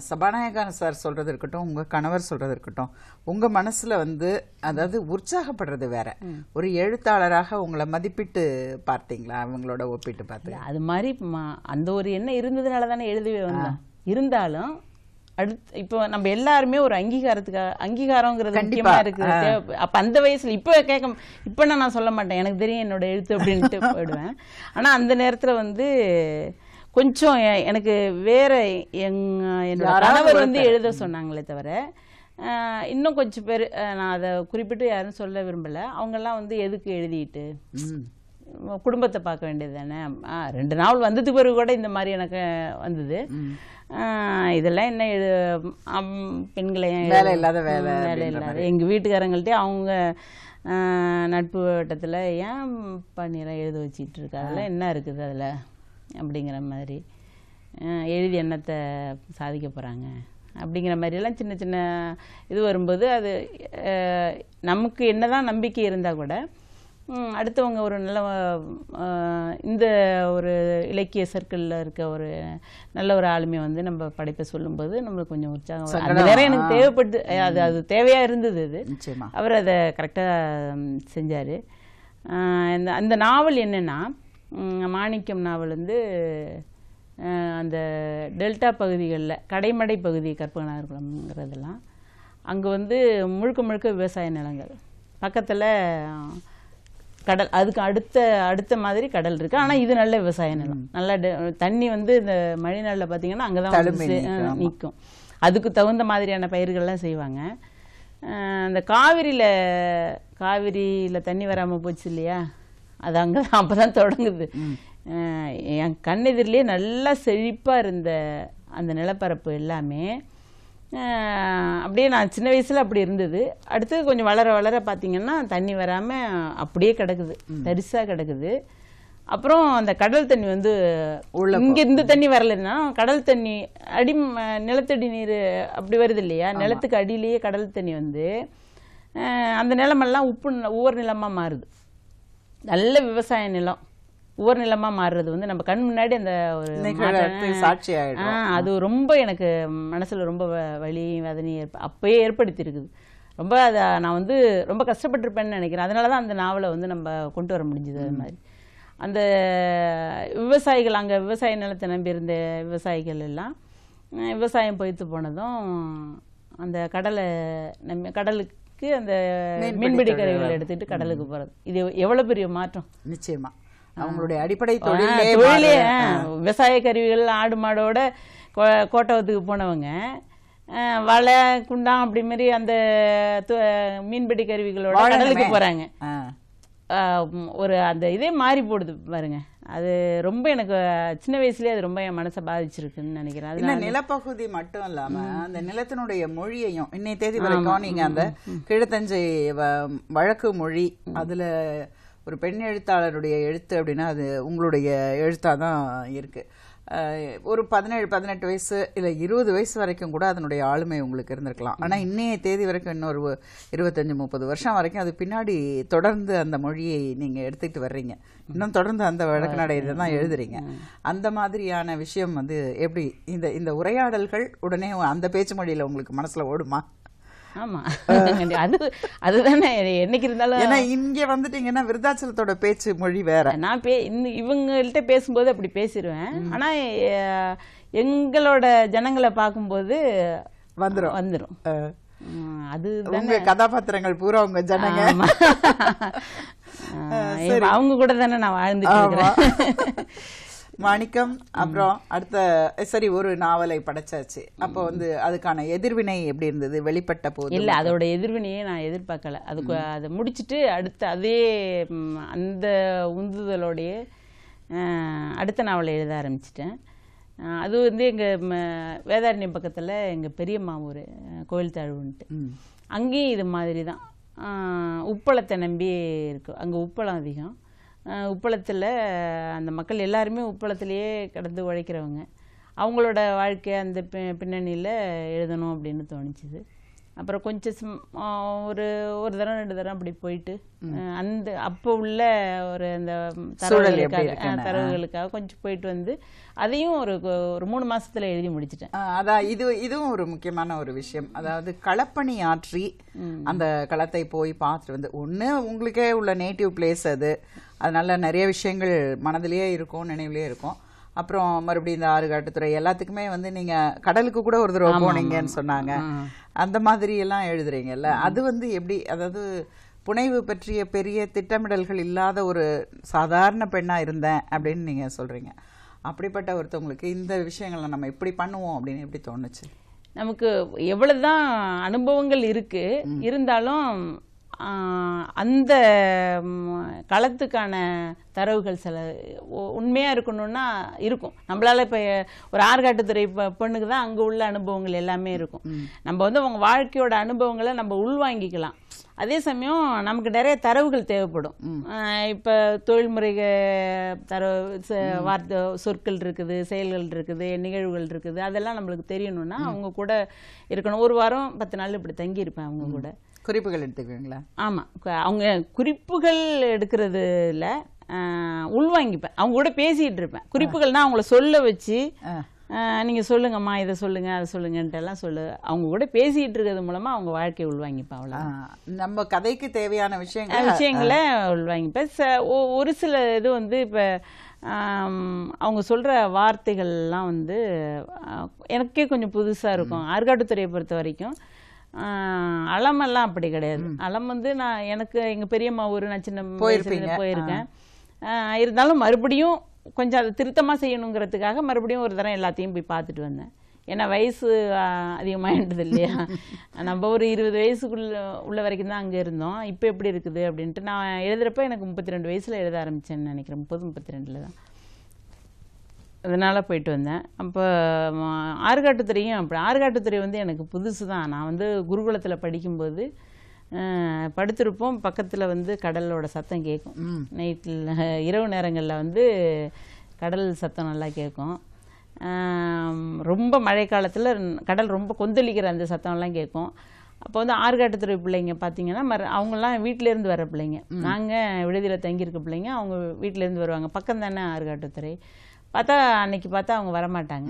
சபாநாயகர் சார் சொல்றது இருக்கட்டும் உங்க கணவர் சொல்றது இருக்கட்டும் உங்க மனசுல வந்து அதாவது உற்சாகப்படுறது வேற. ஒரு எழுத்தாளராக உங்களை மதிப்பிட்டு பார்த்தீங்களா? அவங்களோட ஒப்பிட்டு பார்த்து. அது மாதிரி அந்த ஒரு எண்ணம் இருந்ததுனால தானே எழுதவே வந்தோம் இருந்தாலும் அடுத்து இப்போ நம்ம எல்லாருமே ஒரு அங்கீகாரத்துக்கு அங்கீகாரங்கிறது. முக்கியமா இருக்கு அப்ப அந்த வயசுல இப்ப கேட்க இப்ப நான் சொல்ல மாட்டேன். எனக்கு தெரியும் என்னோட எழுத்து அப்படின்ட்டு போயிடுவேன். ஆனா அந்த நேரத்துல வந்து கொஞ்சம் எனக்கு வேற எங்க என்னோட கணவர் வந்து. எழுத சொன்னாங்களே தவிர இன்னும் கொஞ்சம் பேர் நான் அதை குறிப்பிட்டு யாரும் சொல்ல விரும்பல. அவங்கெல்லாம் வந்து எதுக்கு எழுதிட்டு. குடும்பத்தை பார்க்க வேண்டியது தானே? ரெண்டு நாள் வந்ததுக்கு பிறகு கூட இந்த மாதிரி எனக்கு வந்தது. இதெல்லாம் என்ன எழு பெண்களை வேலை இல்லாத வேலை வேலை இல்லாத. எங்க வீட்டுக்காரங்கள்ட்டே அவங்க நட்பு வட்டத்துல ஏன் பண்ணிடுற எழுத வச்சிட்டு இருக்கு அதெல்லாம் என்ன இருக்குது அதுல? அப்படிங்கிற மாதிரி எழுதி என்னத்தை சாதிக்க போறாங்க. அப்படிங்கிற மாதிரியெல்லாம் சின்ன சின்ன இது வரும்போது அது நமக்கு என்னதான் நம்பிக்கை இருந்தா கூட அடுத்தவங்க ஒரு நல்ல இந்த ஒரு இலக்கிய சர்க்கிளில் இருக்க ஒரு நல்ல ஒரு ஆளுமையை வந்து நம்ம படைப்பை சொல்லும்போது நம்மளுக்கு கொஞ்சம் உற்சாகம். அந்த நேரம் எனக்கு தேவைப்பட்டு அது அது தேவையா இருந்தது அது. அவர் அதை கரெக்டாக செஞ்சார். இந்த அந்த நாவல் என்னன்னா மாணிக்கம் நாவல் வந்து அந்த டெல்டா பகுதிகளில் கடைமடை பகுதி கற்பகனாகுளம்ங்கிறதெல்லாம் அங்கே வந்து முழுக்க முழுக்க விவசாய நிலங்கள். பக்கத்தில் கடல் அதுக்கு அடுத்த அடுத்த மாதிரி கடல் இருக்கு. ஆனா இது நல்ல விவசாய நிலம். நல்ல தண்ணி வந்து இந்த மழை நாள்ல சே- நிக்கும், ஆமா. நிற்கும் அதுக்கு தகுந்த மாதிரியான பயிர்கள்லாம் செய்வாங்க. அந்த காவிரியில காவிரியில தண்ணி வராம போச்சு இல்லையா? அது அங்கதான் அப்பதான் தொடங்குது. அஹ் என் கண்ணெதிரிலே நல்லா செழிப்பா இருந்த அந்த நிலப்பரப்பு எல்லாமே அப்படியே நான் சின்ன வயசுல அப்படி இருந்தது. அடுத்து கொஞ்சம் வளர வளர பாத்தீங்கன்னா தண்ணி வராம அப்படியே கிடக்குது. தரிசா கிடக்குது. அப்புறம் அந்த கடல் தண்ணி வந்து இங்க இந்த தண்ணி வரலன்னா கடல் தண்ணி அடி நிலத்தடி நீர் அப்படி வருது இல்லையா? நிலத்துக்கு அடியிலேயே கடல் தண்ணி வந்து அந்த நிலமெல்லாம் உப்பு நி- உவர் நிலமா மாறுது. நல்ல விவசாய நிலம். உவர் நிலமா மாறுறது வந்து நம்ம கண் முன்னாடி அந்த ஒரு சாட்சி அது ரொம்ப எனக்கு மனசுல ரொம்ப வ- வலி வேதனை ஏற்ப அப்பயே ஏற்படுத்தி இருக்குது ரொம்ப அதை நான் வந்து ரொம்ப கஷ்டப்பட்டிருப்பேன்னு நினைக்கிறேன். அதனால தான் அந்த நாவலை வந்து நம்ம கொண்டு வர முடிஞ்சது அது மாதிரி. அந்த விவசாயிகள் அங்க விவசாய நிலத்தை நம்பி இருந்த விவசாயிகள் எல்லாம் விவசாயம் பொய்த்து போனதும் அந்த கடலை நம்பி கடலுக்கு அந்த மீன்பிடி. கருவிகள் எடுத்துட்டு கடலுக்கு போறது. இது எவ்வளவு பெரிய மாற்றம்? நிச்சயமா. அவங்களுடைய அடிப்படை தொழிலே விவசாய கருவிகள் ஆடு மாடோட கோட்டவத்துக்கு போனவங்க வலை குண்டான் அப்படி மாதிரி அந்த மீன்பிடி கருவிகளோட. கடலுக்கு போறாங்க. ஒரு அந்த இதே மாறி போடுது பாருங்க. அது ரொம்ப எனக்கு சின்ன வயசுலயே அது ரொம்ப என் மனசை பாதிச்சிருக்குன்னு நினைக்கிறேன். இல்ல அதனால நிலப்பகுதி மட்டும் இல்லாம அந்த நிலத்தினுடைய மொழியையும் இன்னைய தேதி வரைக்கும் நீங்க அந்த கிழத்தஞ்சை வழக்கு மொழி அதுல ஒரு பெண் எழுத்தாளருடைய எழுத்து அப்படின்னா அது உங்களுடைய எழுத்தா தான் இருக்கு. அஹ், ஒரு பதினேழு பதினெட்டு வயசு இல்ல இருபது வயசு வரைக்கும் கூட அதனுடைய ஆளுமை உங்களுக்கு இருந்திருக்கலாம். ஆனா இன்னைய தேதி வரைக்கும் இன்னொரு இருபத்தஞ்சு முப்பது வருஷம் வரைக்கும் அது பின்னாடி தொடர்ந்து அந்த மொழியை நீங்க எடுத்துக்கிட்டு வர்றீங்க. இன்னும் தொடர்ந்து அந்த வழக்கு நடையில தான் எழுதுறீங்க. அந்த மாதிரியான விஷயம் வந்து எப்படி இந்த இந்த உரையாடல்கள் உடனே அந்த பேச்சு மொழியில உங்களுக்கு மனசுல ஓடுமா? ஆமா. அது அதுதானே என்னைக்கு இருந்தாலும் ஏன்னா இங்க வந்துட்டீங்கன்னா விருதாச்சலத்தோட பேச்சு மொழி வேற. நான் பே இன்னும் இவங்கள்ட்ட பேசும்போது அப்படி பேசிடுவேன் ஆனா எங்களோட ஜனங்களை பார்க்கும்போது வந்துரும். வந்துரும். அஹ், ம், அது உங்க கதாபாத்திரங்கள் பூரா உங்க ஜனங்க. அவங்க கூட தானே நான் வாழ்ந்துட்டு இருக்கிறேன். மாணிக்கம் அப்புறம் அடுத்த சரி ஒரு நாவலை படைச்சாச்சு. அப்போ வந்து அதுக்கான எதிர்வினை எப்படி இருந்தது? வெளிப்பட்ட போது இல்ல அதோட எதிர்வினையே நான் எதிர்பார்க்கல. அதுக்கு அதை முடிச்சிட்டு அடுத்து அதே அந்த உந்துதலோடயே அடுத்த நாவல் எழுத ஆரம்பிச்சிட்டேன். அது வந்து எங்கள் வேதாரண்யம் பக்கத்தில் எங்கள் பெரியம்மா ஊர் கோயில் தாழ்வுன்ட்டு. அங்கேயும் இது மாதிரி தான் உப்பளத்தை நம்பி இருக்கு. அங்கே உப்பளம் அதிகம். உப்பளத்தில் அந்த மக்கள் எல்லாருமே உப்பளத்திலேயே கடந்து உழைக்கிறவங்க. அவங்களோட வாழ்க்கை அந்த பி- பின்னணியில் எழுதணும் அப்படின்னு தோணிச்சுது. அப்புறம் கொஞ்சம் ஒரு ஒரு தரம் ரெண்டு தரம் அப்படி போயிட்டு அந்த அப்போ உள்ள ஒரு அந்த தரவுகளுக்காக கொஞ்சம் போயிட்டு வந்து அதையும் ஒரு ஒரு மூணு மாசத்துல எழுதி முடிச்சிட்டேன். அதான் இது இதுவும் ஒரு முக்கியமான ஒரு விஷயம். அதாவது களப்பணி ஆற்றி அந்த களத்தை போய் பார்த்துட்டு வந்து ஒன்று உங்களுக்கே உள்ள நேட்டிவ் பிளேஸ் அது. அதனால நிறைய விஷயங்கள் மனதிலேயே இருக்கும் நினைவுலயே இருக்கும். அப்புறம் மறுபடியும் இந்த ஆறுகாட்டுத்துறை எல்லாத்துக்குமே வந்து நீங்க கடலுக்கு கூட ஒரு தடவை போனீங்கன்னு சொன்னாங்க. அந்த மாதிரி எல்லாம் எழுதுறீங்கல்ல அது வந்து எப்படி அதாவது புனைவு பற்றிய பெரிய திட்டமிடல்கள் இல்லாத ஒரு சாதாரண பெண்ணா இருந்தேன் அப்படின்னு நீங்க சொல்றீங்க. அப்படிப்பட்ட ஒருத்தவங்களுக்கு இந்த விஷயங்களை நம்ம எப்படி பண்ணுவோம் அப்படின்னு எப்படி தோணுச்சு? நமக்கு எவ்வளவுதான் அனுபவங்கள் இருக்கு. இருந்தாலும் அந்த களத்துக்கான தரவுகள் சில உ- உண்மையா இருக்கணும்னா இருக்கும். நம்மளால இப்ப ஒரு ஆறுகாட்டுத்துறை பெ- பெண்ணுக்கு தான் அங்க உள்ள அனுபவங்கள் எல்லாமே இருக்கும். நம்ம வந்து அவங்க வாழ்க்கையோட அனுபவங்களை நம்ம உள்வாங்கிக்கலாம். அதே சமயம் நமக்கு நிறைய தரவுகள் தேவைப்படும். இப்ப தொழில்முறை தரவு வார்த்தை சொற்கள் இருக்குது செயல்கள் இருக்குது நிகழ்வுகள் இருக்குது அதெல்லாம் நம்மளுக்கு தெரியணும்னா அவங்க கூட இருக்கணும். ஒரு வாரம் பத்து நாள் இப்படி தங்கி இருப்பேன் அவங்க கூட. குறிப்புகள் எடுத்துக்குவீங்களா ஆமா. கு- அவங்க குறிப்புகள் எடுக்கிறதுல உள்வாங்கிப்பேன். அவங்க கூட பேசிட்டு இருப்பேன். குறிப்புகள்னா அவங்கள சொல்ல வச்சு ஆ. ஆஹ் நீங்க சொல்லுங்கம்மா இதை சொல்லுங்க அதை சொல்லுங்கன்ட்டு எல்லாம் சொல்லு. அவங்க கூட பேசிட்டு இருக்கிறது மூலமா அவங்க வாழ்க்கையை உள்வாங்கிப்பேன் அவ்வளோ நம்ம கதைக்கு தேவையான விஷயங்கள் விஷயங்களை உள்வாங்கிப்பேன். ச- ஒரு சில இது வந்து இப்போ அவங்க சொல்ற வார்த்தைகள்லாம் வந்து எனக்கே கொஞ்சம் புதுசா இருக்கும். ஆற்காட்டுத்துறையை பொறுத்த வரைக்கும் ஆஹ், அலமெல்லாம் அப்படி கிடையாது. அலம் வந்து நான் எனக்கு எங்க பெரியம்மா ஊர் நான் சின்ன போயிருக்கேன். இருந்தாலும் மறுபடியும் கொஞ்சம் அதை திருத்தமா செய்யணுங்கிறதுக்காக மறுபடியும் ஒரு தரம் எல்லாத்தையும் போய் பார்த்துட்டு வந்தேன். ஏன்னா வயசு ஆஹ், அதிகமாயிட்டது இல்லையா? நம்ம ஒரு இருபது வயசுக்குள்ள உள்ள வரைக்கும் தான் அங்கே இருந்தோம். இப்போ எப்படி இருக்குது அப்படின்ட்டு நான் எழுதுறப்ப எனக்கு முப்பத்தி ரெண்டு வயசுல எழுத ஆரம்பிச்சேன்னு நினைக்கிறேன். முப்பது முப்பத்தி ரெண்டுல தான் அதனால போயிட்டு வந்தேன். அப்போ ஆறுகாட்டுத்துறையும் அப்படி. ஆறுகாட்டுத்துறை வந்து எனக்கு புதுசு தான் நான் வந்து குருகுலத்தில் படிக்கும்போது படுத்திருப்போம். பக்கத்தில் வந்து கடலோட சத்தம் கேட்கும் நைட்டில் இரவு நேரங்களில் வந்து கடல் சத்தம் நல்லா கேட்கும் ரொம்ப மழை காலத்தில் கடல் ரொம்ப கொந்தளிக்கிற அந்த சத்தம்லாம் கேட்கும் அப்போ வந்து ஆறுகாட்டுத்துறை பிள்ளைங்க பார்த்தீங்கன்னா மறு அவங்கெல்லாம் வீட்டிலேருந்து வர பிள்ளைங்க. நாங்கள் விடுதியில் தங்கியிருக்க பிள்ளைங்க. அவங்க வீட்டிலேருந்து வருவாங்க. பக்கம் தானே ஆறுகாட்டுத்துறை. பார்த்தா அன்னைக்கு பார்த்தா அவங்க வரமாட்டாங்க.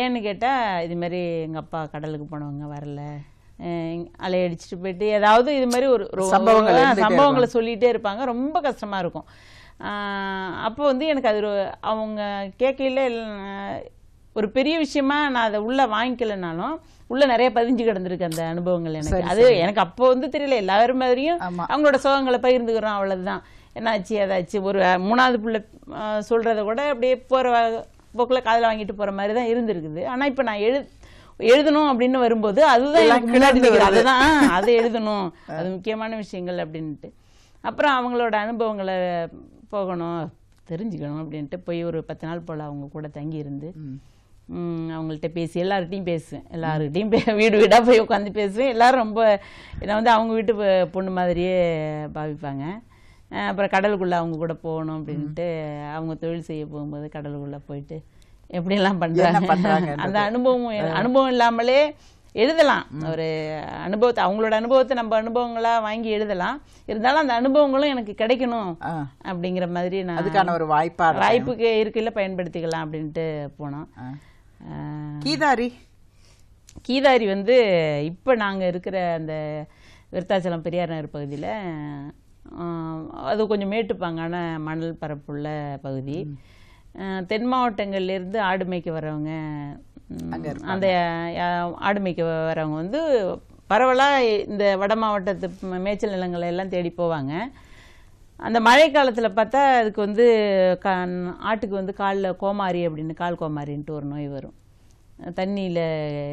ஏன்னு கேட்டால் இது மாதிரி எங்கள் அப்பா கடலுக்கு போனவங்க வரல. அலையடிச்சிட்டு போயிட்டு ஏதாவது இது மாதிரி ஒரு சம்பவங்கள் சொல்லிட்டே இருப்பாங்க. ரொம்ப கஷ்டமா இருக்கும். ஆஹ் அப்போ வந்து எனக்கு அது அவங்க கேட்கையில ஒரு பெரிய விஷயமா நான் அதை உள்ள வாங்கிக்கலனாலும் உள்ள நிறைய பதிஞ்சு கிடந்திருக்கு அந்த அனுபவங்கள் எனக்கு. அது எனக்கு அப்போ வந்து தெரியல. எல்லாரும் மாதிரியும். அவங்களோட சோகங்களை பகிர்ந்துக்கிறோம் அவ்வளவுதான். என்னாச்சு ஏதாச்சு? ஒரு மூணாவது பிள்ளை அஹ், சொல்றத கூட அப்படியே வ- போக்குல காதுல வாங்கிட்டு போற மாதிரி தான் இருந்திருக்குது. ஆனா இப்ப நான் எழு எழுதணும் அப்படின்னு வரும்போது அதுதான். அதுதான் அதை எழுதணும். அது முக்கியமான விஷயங்கள் அப்படின்ட்டு அப்புறம் அவங்களோட அனுபவங்களை போகணும் தெரிஞ்சுக்கணும் அப்படின்ட்டு போய் ஒரு பத்து நாள் போல அவங்க கூட தங்கி இருந்து ம், அவங்கள்ட்ட பேசி எல்லார்கிட்டையும் பேசுவேன். எல்லாருக்கிட்டையும் பே- வீடு வீடா போய் உட்காந்து பேசுவேன். எல்லாரும் ரொம்ப என்னை வந்து அவங்க வீட்டு பொண்ணு மாதிரியே பாவிப்பாங்க. அப்புறம் கடலுக்குள்ள அவங்க கூட போகணும் அப்படின்ட்டு அவங்க தொழில் செய்ய போகும்போது கடலுக்குள்ள போயிட்டு எப்படியெல்லாம் பண்றாங்க பண்றாங்கன்றது. அந்த அனுபவம் அனுபவம் இல்லாமலே எழுதலாம். ஒரு அனுபவத்தை அவங்களோட அனுபவத்தை நம்ம அனுபவங்களா வாங்கி எழுதலாம். இருந்தாலும் அந்த அனுபவங்களும் எனக்கு கிடைக்கணும். அப்படிங்கிற மாதிரி நான் அதுக்கான ஒரு வாய்ப்பா. வாய்ப்புக்கு இருக்கையில பயன்படுத்திக்கலாம் அப்படின்ட்டு போனோம். கீதாரி? கீதாரி வந்து இப்போ நாங்கள் இருக்கிற அந்த விருத்தாச்சலம் பெரியார் நகர் பகுதியில் அது கொஞ்சம் மேட்டுப்பாங்கான மணல் பரப்புள்ள பகுதி. தென் மாவட்டங்கள்லேருந்து ஆடு மேய்க்க வரவங்க அந்த ஆடு மேய்க்க வரவங்க வந்து பரவலாக இந்த வட மாவட்டத்து மேய்ச்சல் நிலங்களை எல்லாம் தேடி போவாங்க. அந்த மழை காலத்தில் பார்த்தா அதுக்கு வந்து கா- ஆட்டுக்கு வந்து காலில் கோமாரி அப்படின்னு கால் கோமாரின்ட்டு ஒரு நோய் வரும். தண்ணியில்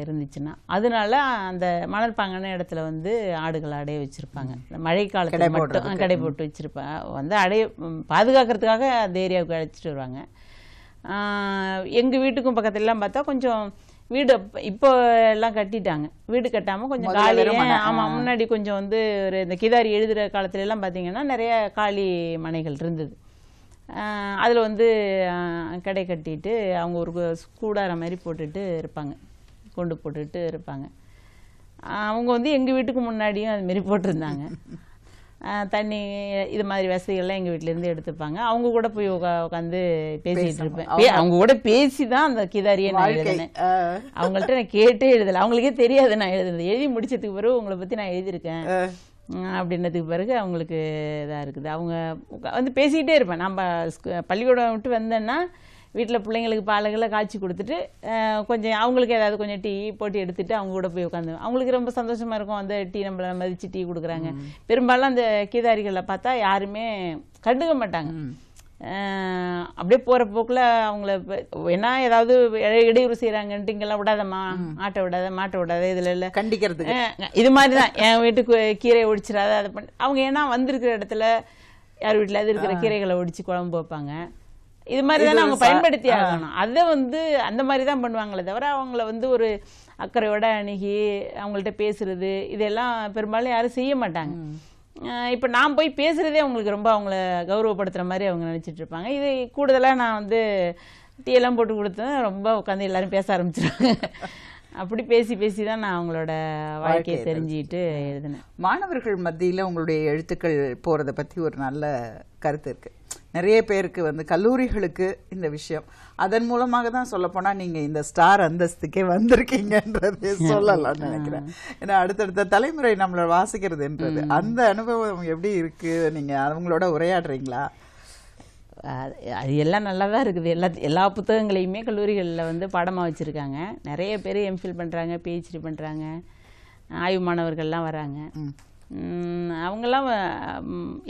இருந்துச்சுன்னா. அதனால அந்த மணற்பாங்கான இடத்துல வந்து ஆடுகளை அடைய வச்சிருப்பாங்க. இந்த மழை காலத்தில் மட்டும் கடை போட்டு வச்சிருப்பாங்க வந்து அடைய பாதுகாக்கிறதுக்காக அந்த ஏரியாவுக்கு அழைச்சிட்டு வருவாங்க. எங்கள் வீட்டுக்கும் பக்கத்துலலாம் பார்த்தா கொஞ்சம் வீடு இப்போ எல்லாம் கட்டிட்டாங்க. வீடு கட்டாமல் கொஞ்சம் காலி. ஆமாம் முன்னாடி கொஞ்சம் வந்து ஒரு இந்த கிதாரி எழுதுகிற காலத்துல எல்லாம் பார்த்தீங்கன்னா நிறைய காலி மனைகள் இருந்தது. அதில் வந்து கடை கட்டிட்டு அவங்க ஒரு கூடார மாதிரி போட்டுட்டு இருப்பாங்க. கொண்டு போட்டுட்டு இருப்பாங்க. அவங்க வந்து எங்கள் வீட்டுக்கு முன்னாடியும் அது மாதிரி போட்டிருந்தாங்க. தண்ணி இது மாதிரி வசதிகள்லாம் எங்கள் வீட்டிலேருந்து எடுத்துப்பாங்க. அவங்க கூட போய் உக்கா உட்காந்து பேசிட்டு இருப்பேன். அவங்க கூட பேசி தான் அந்த கிதாரியை நான் எழுதினேன். அவங்கள்ட்ட நான் கேட்டே எழுதல. அவங்களுக்கே தெரியாது நான் எழுதுனது. எழுதி முடிச்சதுக்கு பிறகு உங்களை பத்தி நான் எழுதியிருக்கேன். அப்படின்னதுக்கு பிறகு அவங்களுக்கு இதா இருக்குது. அவங்க வந்து பேசிக்கிட்டே இருப்பேன். நம்ம பள்ளிக்கூடம் விட்டு வந்தேன்னா வீட்டில் பிள்ளைங்களுக்கு பாலகளை காய்ச்சி கொடுத்துட்டு கொஞ்சம் அவங்களுக்கு ஏதாவது கொஞ்சம் டீ போட்டு எடுத்துட்டு அவங்க கூட போய் உட்காந்து அவங்களுக்கு ரொம்ப சந்தோஷமா இருக்கும். அந்த டீ நம்மள மதிச்சு டீ கொடுக்குறாங்க. பெரும்பாலும் அந்த கீதாரிகளை பார்த்தா யாருமே கண்டுக்க மாட்டாங்க. அப்படியே போற போக்குல அவங்கள என்ன ஏதாவது இடை- இடையூறு செய்யறாங்கன்ட்டு இங்கெல்லாம் விடாதம்மா. ஆட்டை விடாத மாட்டை விடாத இதுல இல்ல. கண்டிக்கிறதுக்கு. அஹ் இது மாதிரி தான் என் வீட்டுக்கு கீரை ஒடிச்சிடாத அதை பண்ணி. அவங்க ஏன்னா வந்திருக்கிற இடத்துல யார் வீட்டுல இருக்கிற கீரைகளை ஒடிச்சு குழம்பு வைப்பாங்க. இது மாதிரி தானே அவங்க பயன்படுத்தி ஆகணும். அதை வந்து அந்த மாதிரி தான் பண்ணுவாங்களே தவிர அவங்கள வந்து ஒரு அக்கறையோட அணுகி அவங்கள்ட்ட பேசுறது இதெல்லாம் பெரும்பாலும் யாரும் செய்ய மாட்டாங்க. இப்ப நான் போய் பேசுறதே அவங்களுக்கு ரொம்ப அவங்கள கௌரவப்படுத்துற மாதிரி அவங்க நினைச்சிட்டு இருப்பாங்க. இது கூடுதலா நான் வந்து டீ எல்லாம் போட்டு கொடுத்தேன். ரொம்ப உட்காந்து எல்லாரும் பேச ஆரம்பிச்சிருவாங்க. அப்படி பேசி பேசி தான் நான் அவங்களோட வாழ்க்கையை தெரிஞ்சுக்கிட்டு எழுதினேன். மாணவர்கள் மத்தியில உங்களுடைய எழுத்துக்கள் போறத பத்தி ஒரு நல்ல கருத்து இருக்கு. நிறைய பேருக்கு வந்து கல்லூரிகளுக்கு இந்த விஷயம். அதன் மூலமாக தான் சொல்ல போனா நீங்க இந்த ஸ்டார் அந்தஸ்துக்கே வந்திருக்கீங்கன்றதே சொல்லலாம்னு நினைக்கிறேன். ஏன்னா அடுத்தடுத்த தலைமுறை நம்மள வாசிக்கிறதுன்றது அந்த அனுபவம் எப்படி இருக்கு? நீங்க அவங்களோட உரையாடுறீங்களா? அது எல்லாம் நல்லா தான் இருக்குது. எல்லா எல்லா புத்தகங்களையுமே கல்லூரிகளில் வந்து பாடமாக வச்சுருக்காங்க. நிறைய பேர் எம்ஃபில் பண்ணுறாங்க பிஹெச்டி பண்ணுறாங்க ஆய்வு மாணவர்கள்லாம் வராங்க. அவங்கெல்லாம்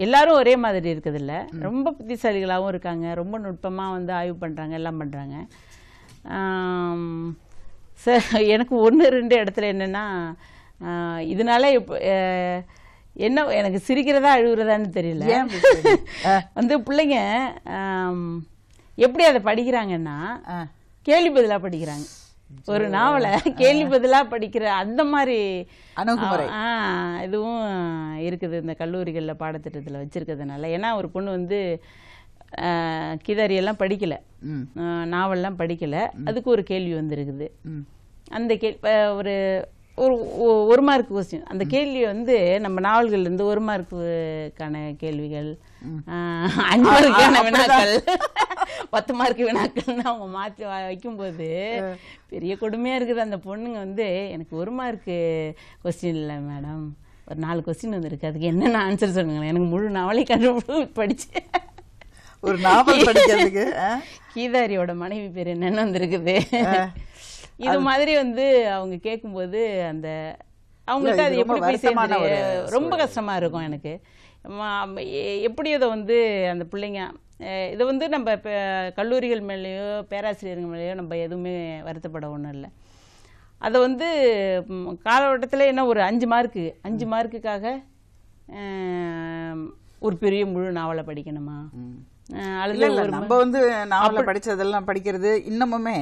எல்லாரும் ஒரே மாதிரி இருக்குதில்ல. ரொம்ப புத்திசாலிகளாகவும் இருக்காங்க. ரொம்ப நுட்பமாக வந்து ஆய்வு பண்ணுறாங்க எல்லாம் பண்ணுறாங்க சார் எனக்கு ஒன்று ரெண்டு இடத்துல என்னென்னா இதனால இப்போ என்ன எனக்கு சிரிக்கிறதா அழுகுறதான்னு தெரியல? வந்து பிள்ளைங்க எப்படி அதை படிக்கிறாங்கன்னா. கேள்வி பதிலா படிக்கிறாங்க. ஒரு நாவலை கேள்வி பதிலா படிக்கிற அந்த மாதிரி அணுகுமுறை. இதுவும் இருக்குது இந்த கல்லூரிகளில் பாடத்திட்டத்தில் வச்சிருக்கிறதுனால. ஏன்னா ஒரு பொண்ணு வந்து எல்லாம் படிக்கல. நாவல்லாம் படிக்கல. அதுக்கு ஒரு கேள்வி வந்திருக்குது. அந்த கே ஒரு ஒரு ஒரு மார்க் கொஸ்டின் அந்த கேள்வி வந்து நம்ம நாவல்கள்ல இருந்து ஒரு மார்க்குக்கான கேள்விகள் அஞ்சு மார்க்கான வினாக்கள். பத்து மார்க் வினாக்கள்னு அவங்க மாற்றி வைக்கும்போது பெரிய கொடுமையா இருக்குது. அந்த பொண்ணுங்க வந்து எனக்கு ஒரு மார்க்கு கொஸ்டின் இல்லை மேடம் ஒரு நாலு கொஸ்டின் வந்திருக்கு. அதுக்கு என்னென்ன ஆன்சர் சொல்லுங்களேன் எனக்கு முழு நாவலை கண்டு படிச்சேன் ஒரு நாவல் படிக்கிறதுக்கு? கீதாரியோட மனைவி பேர் என்னன்னு வந்திருக்குது. இது மாதிரி வந்து அவங்க கேட்கும்போது அந்த அவங்கள்ட்ட இல்ல, அது எப்படி போய் ஒரு ரொம்ப கஷ்டமா இருக்கும் எனக்கு. எப்படி இதை வந்து அந்த பிள்ளைங்க இதை வந்து நம்ம இப்போ கல்லூரிகள் மேலேயோ பேராசிரியர்கள் மேலேயோ நம்ம எதுவுமே வருத்தப்பட ஒன்றும் இல்லை. அதை வந்து காலகட்டத்தில் என்ன ஒரு அஞ்சு மார்க்கு அஞ்சு மார்க்குக்காக ஒரு பெரிய முழு நாவலை படிக்கணுமா? நம்ம வந்து நாவல படிச்சதெல்லாம் படிக்கிறது இன்னமுமே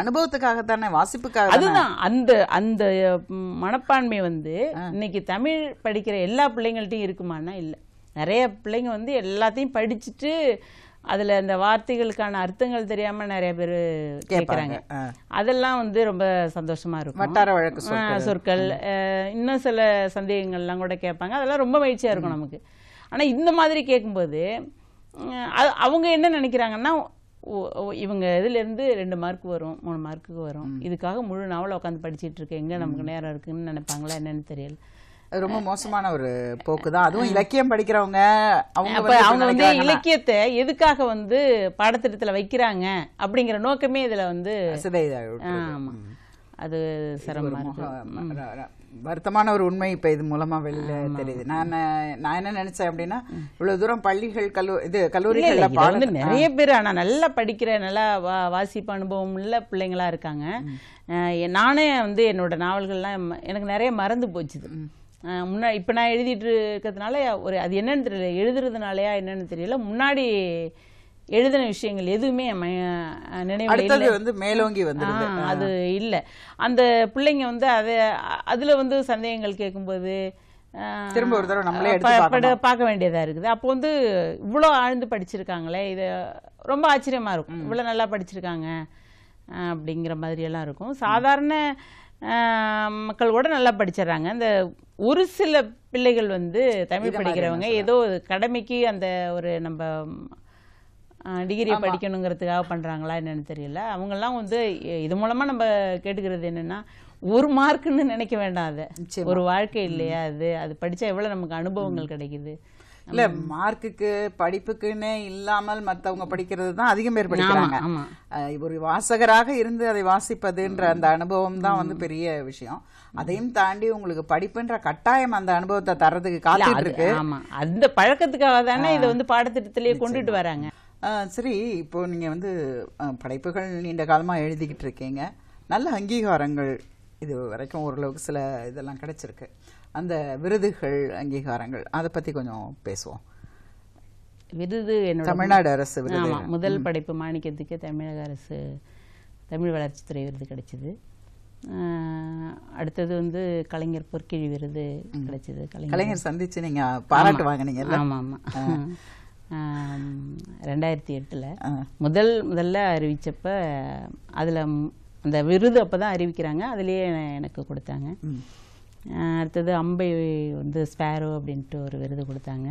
அனுபவத்துக்காக தானே வாசிப்புக்காக தானே அதுதான். அந்த அந்த மனப்பான்மை வந்து இன்னைக்கு தமிழ் படிக்கிற எல்லா பிள்ளைங்கள்ட்டையும் இருக்குமானா இல்ல. நிறைய பிள்ளைங்க வந்து எல்லாத்தையும் படிச்சுட்டு அதுல அந்த வார்த்தைகளுக்கான அர்த்தங்கள் தெரியாம நிறைய பேர் கேட்கறாங்க. அதெல்லாம் வந்து ரொம்ப சந்தோஷமா இருக்கும். வட்டார வழக்கு சொற்கள். இன்னும் சில சந்தேகங்கள்லாம் கூட கேட்பாங்க. அதெல்லாம் ரொம்ப மகிழ்ச்சியா இருக்கும் நமக்கு. ஆனா இந்த மாதிரி கேட்கும்போது அவங்க என்ன நினைக்கிறாங்கன்னா இவங்க இதுல இருந்து ரெண்டு மார்க் வரும் மூணு மார்க்குக்கு வரும். இதுக்காக முழு நாவல உட்காந்து படிச்சிட்டு இருக்கு எங்க நமக்கு நேரம் இருக்குன்னு நினைப்பாங்களா என்னன்னு தெரியல. அது ரொம்ப மோசமான ஒரு போக்கு தான் அதுவும் இலக்கியம் படிக்கிறவங்க அவங்க அவங்க வந்து இலக்கியத்தை எதுக்காக வந்து பாடத்திட்டத்துல வைக்கிறாங்க அப்படிங்கிற நோக்கமே இதுல வந்து சிதைதா விட்டுருது. ஆமா. அது சிரமமா வருத்தமான ஒரு உண்மை இப்ப இது மூலமா வெளியில தெரியுது. நான் நான் என்ன நினைச்சேன் அப்படின்னா இவ்வளவு தூரம் பள்ளிகள் கல்லூ இது கல்லூரிகள்ல வந்து நிறைய பேர் ஆனா நல்லா படிக்கிற நல்லா வா- வாசிப்பு அனுபவம் உள்ள பிள்ளைங்களா இருக்காங்க. நானே வந்து என்னோட நாவல்கள்லாம் எனக்கு நிறைய மறந்து போச்சுது. முன்னா இப்ப நான் எழுதிட்டு இருக்கிறதுனால ஒரு அது என்னன்னு தெரியல. எழுதுறதுனாலயா என்னன்னு தெரியல. முன்னாடி எழுதின விஷயங்கள் எதுவுமே இல்ல. வந்து மேலோங்கி வந்துருது ஆ, அது இல்ல. அந்த பிள்ளைங்க வந்து அது அதுல வந்து சந்தேகங்கள் கேட்கும்போது திரும்ப ஒரு தடவை நம்மளே பார்க்க வேண்டியதா இருக்குது. அப்போ வந்து இவ்வளோ ஆழ்ந்து படிச்சிருக்காங்களே இது ரொம்ப ஆச்சரியமா இருக்கும். இவ்வளோ நல்லா படிச்சிருக்காங்க அப்படிங்கிற மாதிரி எல்லாம் இருக்கும் சாதாரண மக்கள் கூட நல்லா படிச்சிடுறாங்க இந்த ஒரு சில பிள்ளைகள் வந்து தமிழ் படிக்கிறவங்க ஏதோ கடமைக்கு அந்த ஒரு நம்ம டிகிரி படிக்கணுங்கிறதுக்காக பண்றாங்களா என்னன்னு தெரியல. அவங்கெல்லாம் வந்து இது மூலமா நம்ம கேட்டுக்கிறது என்னன்னா ஒரு மார்க்குன்னு நினைக்க வேண்டாம் அதை. ஒரு வாழ்க்கை இல்லையா அது? அது படிச்சா எவ்வளவு நமக்கு அனுபவங்கள் கிடைக்குது? இல்ல மார்க்குக்கு படிப்புக்குன்னே இல்லாமல் மத்தவங்க படிக்கிறது தான் அதிகம் பேர் படிக்கிறாங்க. ஒரு வாசகராக இருந்து அதை வாசிப்பதுன்ற அந்த அனுபவம் தான் வந்து பெரிய விஷயம். அதையும் தாண்டி உங்களுக்கு படிப்புன்ற கட்டாயம் அந்த அனுபவத்தை தர்றதுக்கு காத்துட்டு இருக்கு. அந்த பழக்கத்துக்காக தானே இதை வந்து பாடத்திட்டத்திலேயே கொண்டுட்டு வராங்க. சரி இப்போ நீங்க வந்து படைப்புகள் நீண்ட காலமா எழுதிக்கிட்டு இருக்கீங்க. நல்ல அங்கீகாரங்கள் இது வரைக்கும் ஓரளவுக்கு சில இதெல்லாம் கிடைச்சிருக்கு. அந்த விருதுகள் அங்கீகாரங்கள் அதை பத்தி கொஞ்சம் பேசுவோம். விருது என்னோட தமிழ்நாடு அரசு விருது. ஆமா முதல் படைப்பு மாணிக்கத்துக்கு தமிழக அரசு தமிழ் வளர்ச்சித்துறை விருது கிடைச்சது. அடுத்தது வந்து கலைஞர் பொற்கிழி விருது கிடைச்சது. கலைஞர் சந்திச்சு நீங்க பாராட்டு வாங்குனீங்கல்ல ஆமா ஆமா. ஆம், ரெண்டாயிரத்தி எட்டுல. முதல் முதல்ல அறிவிச்சப்ப அதுல அந்த விருது அப்பதான் அறிவிக்கிறாங்க. அதுலயே என- எனக்கு கொடுத்தாங்க. அடுத்தது அம்பை வந்து ஸ்பேரோ அப்படின்ட்டு ஒரு விருது கொடுத்தாங்க.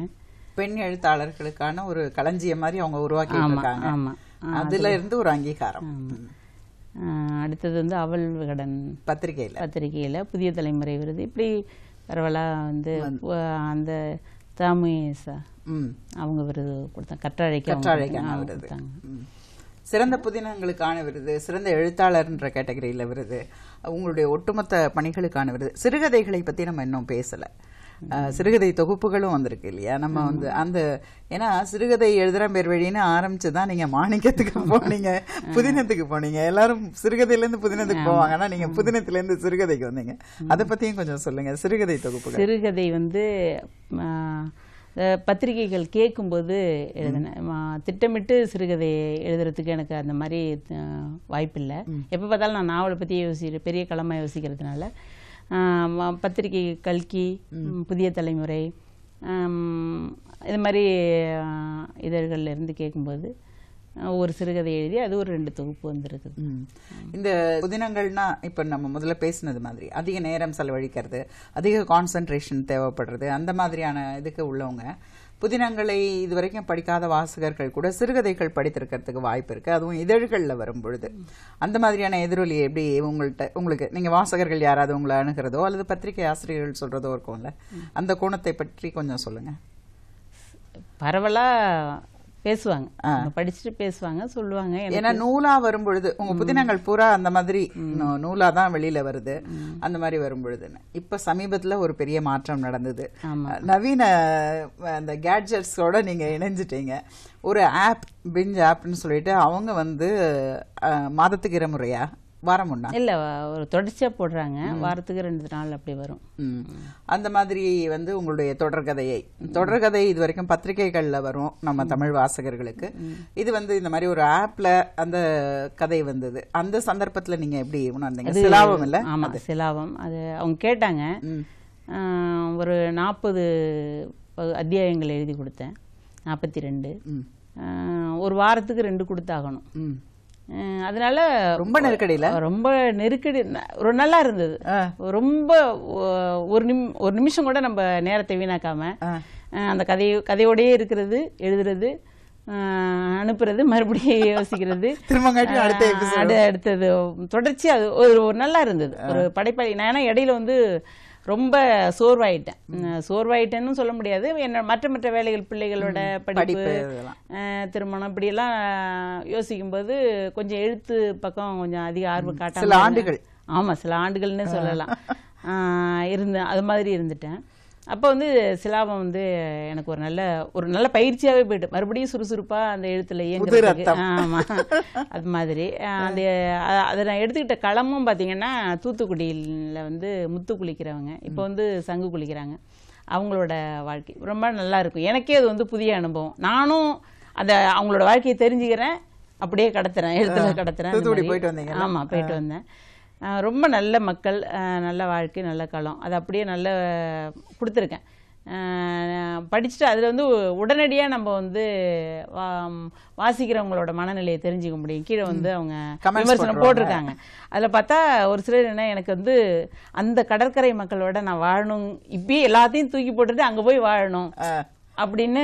பெண் எழுத்தாளர்களுக்கான ஒரு களஞ்சியம் மாதிரி அவங்க உருவாக்கி ஆமா இருக்காங்க. ஆமா. அதுல இருந்து ஒரு அங்கீகாரம். அடுத்தது வந்து அவள் விகடன் பத்திரிகையில. பத்திரிகையில புதிய தலைமுறை விருது. இப்படி பரவலா வந்து அந்த தாமுசா ம். அவங்க விருது கொடுத்தாங்க கற்றாழைக்கு கற்றாழைக்கான விருது. சிறந்த புதினங்களுக்கான விருது சிறந்த எழுத்தாளர்ன்ற கேட்டகரியில விருது உங்களுடைய ஒட்டுமொத்த பணிகளுக்கான விருது. சிறுகதைகளை பத்தி நம்ம இன்னும் பேசல. சிறுகதை தொகுப்புகளும் வந்திருக்கு இல்லையா? நம்ம வந்து அந்த ஏன்னா சிறுகதை எழுதுற பேர் வழின்னு ஆரம்பிச்சு தான் நீங்க மாணிக்கத்துக்கு போனீங்க புதினத்துக்கு போனீங்க. எல்லாரும் சிறுகதையில இருந்து புதினத்துக்கு போவாங்க. நீங்க புதினத்துல இருந்து சிறுகதைக்கு வந்தீங்க. அதை பத்தியும் கொஞ்சம் சொல்லுங்க. சிறுகதை தொகுப்புகள். சிறுகதை வந்து பத்திரிகைகள் கேட்கும்போது எழுதினேன். திட்டமிட்டு சிறுகதை எழுதுறதுக்கு எனக்கு அந்த மாதிரி வாய்ப்பில்லை. எப்போ பார்த்தாலும் நான் நாவலை பற்றி யோசிக்கிறேன் பெரிய களமாக யோசிக்கிறதுனால பத்திரிகை கல்கி புதிய தலைமுறை இது மாதிரி ஆ, இதழ்கள்ல இருந்து கேட்கும்போது ஒரு சிறுகதை எழுதி அது ஒரு ரெண்டு தொகுப்பு வந்திருக்குது. இந்த புதினங்கள்னா இப்ப நம்ம முதல்ல பேசினது மாதிரி அதிக நேரம் செலவழிக்கிறது அதிக கான்சென்ட்ரேஷன் தேவைப்படுறது அந்த மாதிரியான இதுக்கு உள்ளவங்க புதினங்களை இதுவரைக்கும் படிக்காத வாசகர்கள் கூட சிறுகதைகள் படித்திருக்கிறதுக்கு வாய்ப்பு இருக்கு. அதுவும் இதழ்கள்ல வரும் பொழுது அந்த மாதிரியான எதிரொலி எப்படி உங்கள்கிட்ட உங்களுக்கு நீங்க வாசகர்கள் யாராவது உங்களை அணுகிறதோ அல்லது பத்திரிகை ஆசிரியர்கள் சொல்றதோ இருக்கும்ல அந்த கோணத்தை பற்றி கொஞ்சம் சொல்லுங்க. பரவலா பேசுவாங்க. படிச்சுட்டு பேசுவாங்க சொல்லுவாங்க. ஏன்னா நூலா வரும் பொழுது உங்க புதினங்கள் பூரா அந்த மாதிரி நூலா தான் வெளியில வருது. அந்த மாதிரி வரும் பொழுதுன்னு இப்ப சமீபத்துல ஒரு பெரிய மாற்றம் நடந்தது. நவீன அந்த கேட்ஜெட்ஸோட நீங்க இணைஞ்சிட்டீங்க. ஒரு ஆப் பிஞ்ச் ஆப்னு சொல்லிட்டு அவங்க வந்து மாதத்துக்கு இருமுறையா வாரம் ஒண்ணா? இல்ல ஒரு தொடர்ச்சியா போடுறாங்க. வாரத்துக்கு ரெண்டு நாள் அப்படி வரும். அந்த மாதிரி வந்து உங்களுடைய தொடர்கதையை தொடர்கதை இது வரைக்கும் பத்திரிகைகள்ல வரும் நம்ம தமிழ் வாசகர்களுக்கு. இது வந்து இந்த மாதிரி ஒரு ஆப்ல அந்த கதை வந்தது. அந்த சந்தர்ப்பத்துல நீங்க எப்படி உணர்ந்தீங்க? சிலாபம் இல்ல? ஆமா சிலாவம். அது அவங்க கேட்டாங்க. ஒரு நாற்பது அத்தியாயங்கள் எழுதி கொடுத்தேன். நாற்பத்தி ரெண்டு. ஒரு வாரத்துக்கு ரெண்டு கொடுத்தாகணும். அதனால ரொம்ப நெருக்கடியில? ரொம்ப நெருக்கடி ஒரு நல்லா இருந்தது. ரொம்ப ஒரு நிம் ஒரு நிமிஷம் கூட நம்ம நேரத்தை வீணாக்காம அந்த கதை கதையோடயே இருக்கிறது எழுதுறது அனுப்புறது மறுபடியும் யோசிக்கிறது. அடுத்தது. தொடர்ச்சி அது ஒரு ஒரு நல்லா இருந்தது. ஒரு படைப்பாளி நான் ஏன்னா இடையில வந்து ரொம்ப சோர்வாயிட்டேன். சோர்வாயிட்டேன்னு சொல்ல முடியாது. என்ன மற்ற மற்ற வேலைகள் பிள்ளைகளோட படிப்பு திருமணம் இப்படியெல்லாம் யோசிக்கும்போது கொஞ்சம் எழுத்து பக்கம் கொஞ்சம் அதிக ஆர்வம் சில காட்டாம ஆண்டுகள். ஆமா சில ஆண்டுகள்னு சொல்லலாம். ஆஹ் இருந்தேன் அது மாதிரி இருந்துட்டேன். அப்போ வந்து சிலாபம் வந்து எனக்கு ஒரு நல்ல ஒரு நல்ல பயிற்சியாவே போயிட்டு மறுபடியும் சுறுசுறுப்பா அந்த எழுத்துல இயங்குறதுக்கு. ரத்தம். ஆமா. அது மாதிரி. அந்த அதை நான் எடுத்துக்கிட்ட களமும் பாத்தீங்கன்னா தூத்துக்குடியில வந்து முத்து குளிக்கிறவங்க. இப்போ வந்து சங்கு குளிக்கிறாங்க. அவங்களோட வாழ்க்கை ரொம்ப நல்லா இருக்கும். எனக்கே அது வந்து புதிய அனுபவம். நானும் அந்த அவங்களோட வாழ்க்கையை தெரிஞ்சுக்கிறேன். அப்படியே கடத்துறேன் எழுத்துல கடத்துறேன் மாதிரி. போயிட்டு வந்தீங்களா? ஆமா போயிட்டு வந்தேன். ரொம்ப நல்ல மக்கள் நல்ல வாழ்க்கை நல்ல களம் அது அப்படியே நல்ல கொடுத்துருக்கேன். படிச்சுட்டு அதில் வந்து உடனடியாக நம்ம வந்து வா- வாசிக்கிறவங்களோட மனநிலையை தெரிஞ்சுக்க முடியும். கீழே வந்து அவங்க விமர்சனம். போட்டிருக்காங்க. அதில் பார்த்தா ஒரு சிலர் என்ன எனக்கு வந்து அந்த கடற்கரை மக்களோட நான் வாழணும் இப்பயே எல்லாத்தையும் தூக்கி போட்டுட்டு அங்கே போய் வாழணும். அப்படின்னு.